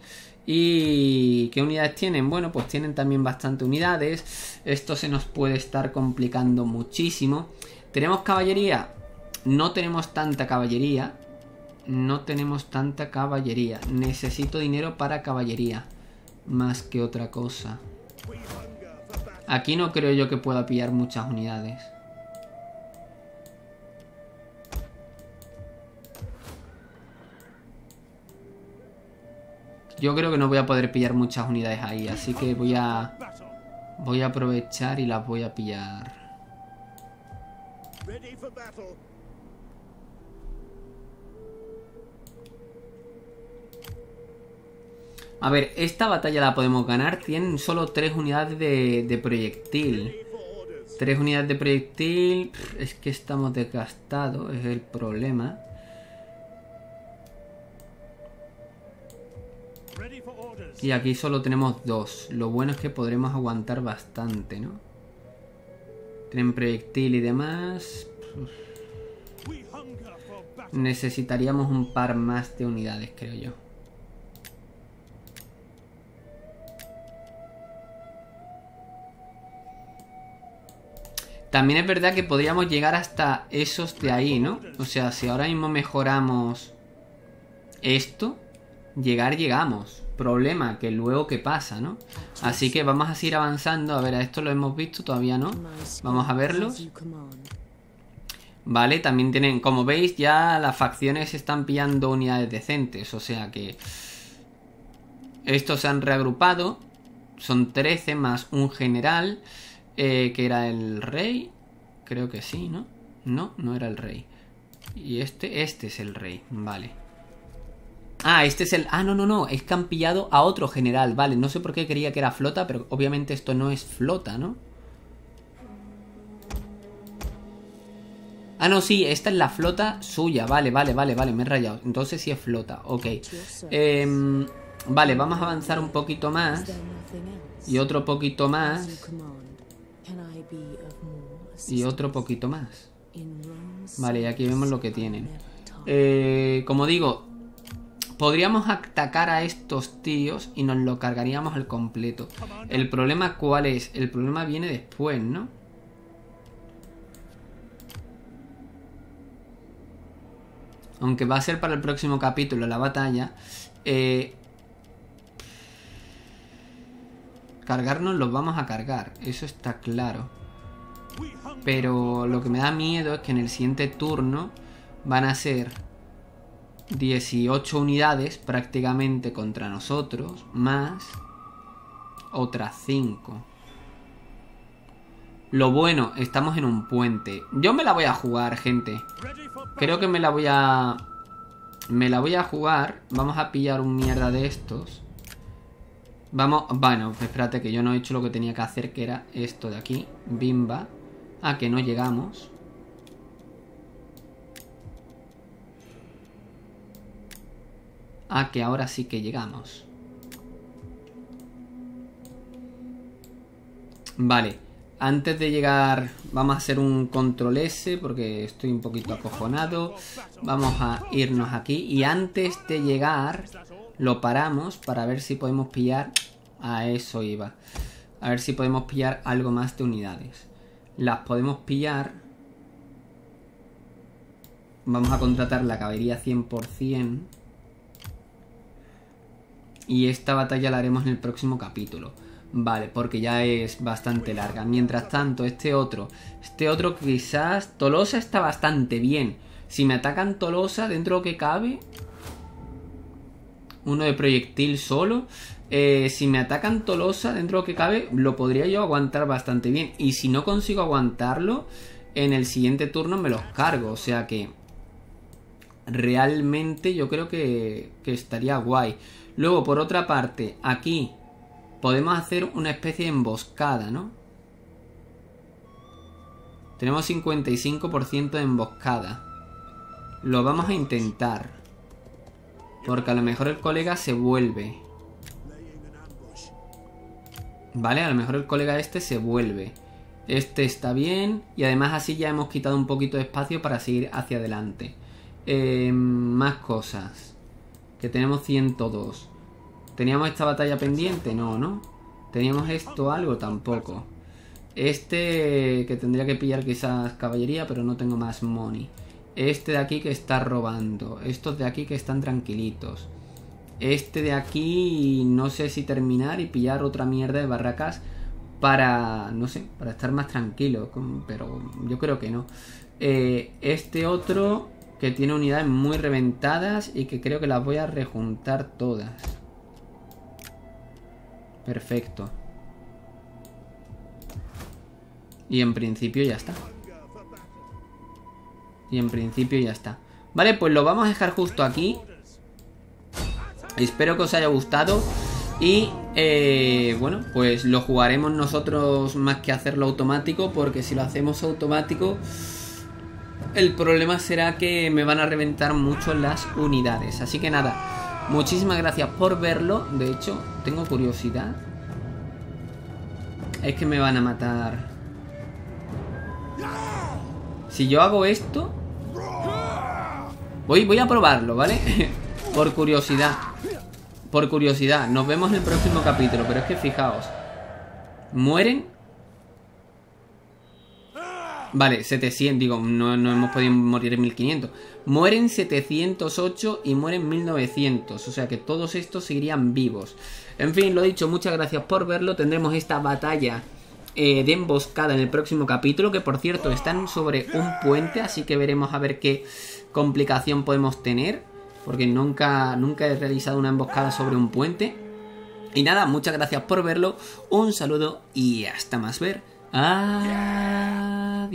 ¿Y qué unidades tienen? Bueno, pues tienen también bastante unidades. Esto se nos puede estar complicando muchísimo. ¿Tenemos caballería? No tenemos tanta caballería. No tenemos tanta caballería. Necesito dinero para caballería. Más que otra cosa. Aquí no creo yo que pueda pillar muchas unidades. Yo creo que no voy a poder pillar muchas unidades ahí, así que voy a... Voy a aprovechar y las voy a pillar. A ver, esta batalla la podemos ganar. Tienen solo tres unidades de, de proyectil. Tres unidades de proyectil. Es que estamos desgastados, es el problema. Y aquí solo tenemos dos. Lo bueno es que podremos aguantar bastante, ¿no? Tienen proyectil y demás. Necesitaríamos un par más de unidades, creo yo. También es verdad que podríamos llegar hasta esos de ahí, ¿no? O sea, si ahora mismo mejoramos esto, llegar llegamos. Problema que luego qué pasa, ¿no? Así que vamos a seguir avanzando. A ver, a esto lo hemos visto, todavía no. Vamos a verlos. Vale, también tienen, como veis, ya las facciones están pillando unidades decentes. O sea que... Estos se han reagrupado. Son 13 más un general. Eh, que era el rey. Creo que sí, ¿no? No, no era el rey. Y este, este es el rey. Vale. Ah, este es el... Ah, no, no, no. Es que han pillado a otro general. Vale, no sé por qué quería que era flota, pero obviamente esto no es flota, ¿no? Ah, no, sí, esta es la flota suya. Vale, vale, vale, vale, me he rayado. Entonces sí es flota, ok. Em, vale, vamos a avanzar un poquito más. Y otro poquito más. Y otro poquito más. Vale, y aquí vemos lo que tienen. Eh, como digo, Podríamos atacar a estos tíos y nos lo cargaríamos al completo. El problema cuál es? El problema viene después, ¿no? Aunque va a ser para el próximo capítulo la batalla. Eh, cargarnos los vamos a cargar. Eso está claro. Pero lo que me da miedo es que en el siguiente turno van a ser 18 unidades prácticamente contra nosotros, más otras 5. Lo bueno, estamos en un puente. Yo me la voy a jugar, gente. Creo que me la voy a... Me la voy a jugar. Vamos a pillar un mierda de estos. Vamos... Bueno, espérate que yo no he hecho lo que tenía que hacer, que era esto de aquí. Bimba. Ah, que no llegamos. Ah, que ahora sí que llegamos. Vale. Antes de llegar, vamos a hacer un control S porque estoy un poquito acojonado. Vamos a irnos aquí y antes de llegar lo paramos para ver si podemos pillar... A eso iba. A ver si podemos pillar algo más de unidades. Las podemos pillar. Vamos a contratar la caballería 100%. Y esta batalla la haremos en el próximo capítulo. Vale, porque ya es bastante larga. Mientras tanto, este otro. Este otro quizás... Tolosa está bastante bien. Si me atacan Tolosa, dentro de lo que cabe... Uno de proyectil solo. Eh, si me atacan Tolosa, dentro de lo que cabe, lo podría yo aguantar bastante bien. Y si no consigo aguantarlo, en el siguiente turno me los cargo. O sea que... Realmente yo creo que, que estaría guay. Luego, por otra parte, aquí podemos hacer una especie de emboscada, ¿no? Tenemos 55% de emboscada. Lo vamos a intentar. Porque a lo mejor el colega se vuelve. Vale, a lo mejor el colega este se vuelve. Este está bien. Y además así ya hemos quitado un poquito de espacio para seguir hacia adelante. Eh, más cosas. Que tenemos 102. ¿Teníamos esta batalla pendiente? No, ¿no? ¿Teníamos esto algo? Tampoco. Este que tendría que pillar quizás caballería, pero no tengo más money. Este de aquí que está robando. Estos de aquí que están tranquilitos. Este de aquí no sé si terminar y pillar otra mierda de barracas para, no sé, para estar más tranquilo. Pero yo creo que no. Eh, este otro que tiene unidades muy reventadas y que creo que las voy a rejuntar todas. Perfecto. Y en principio ya está. Y en principio ya está. Vale, pues lo vamos a dejar justo aquí. Espero que os haya gustado. Y eh, bueno, pues lo jugaremos nosotros más que hacerlo automático. Porque si lo hacemos automático, el problema será que me van a reventar mucho las unidades. Así que nada. Muchísimas gracias por verlo. De hecho, tengo curiosidad. Es que me van a matar. Si yo hago esto... Voy, voy a probarlo, ¿vale? por curiosidad. Por curiosidad. Nos vemos en el próximo capítulo. Pero es que fijaos. Mueren Vale, 700, digo, no, no hemos podido morir en 1500. Mueren 708 y mueren 1900. O sea que todos estos seguirían vivos. En fin, lo dicho, muchas gracias por verlo. Tendremos esta batalla eh, de emboscada en el próximo capítulo. Que por cierto, están sobre un puente. Así que veremos a ver qué complicación podemos tener. Porque nunca, nunca he realizado una emboscada sobre un puente. Y nada, muchas gracias por verlo. Un saludo y hasta más ver. Adiós.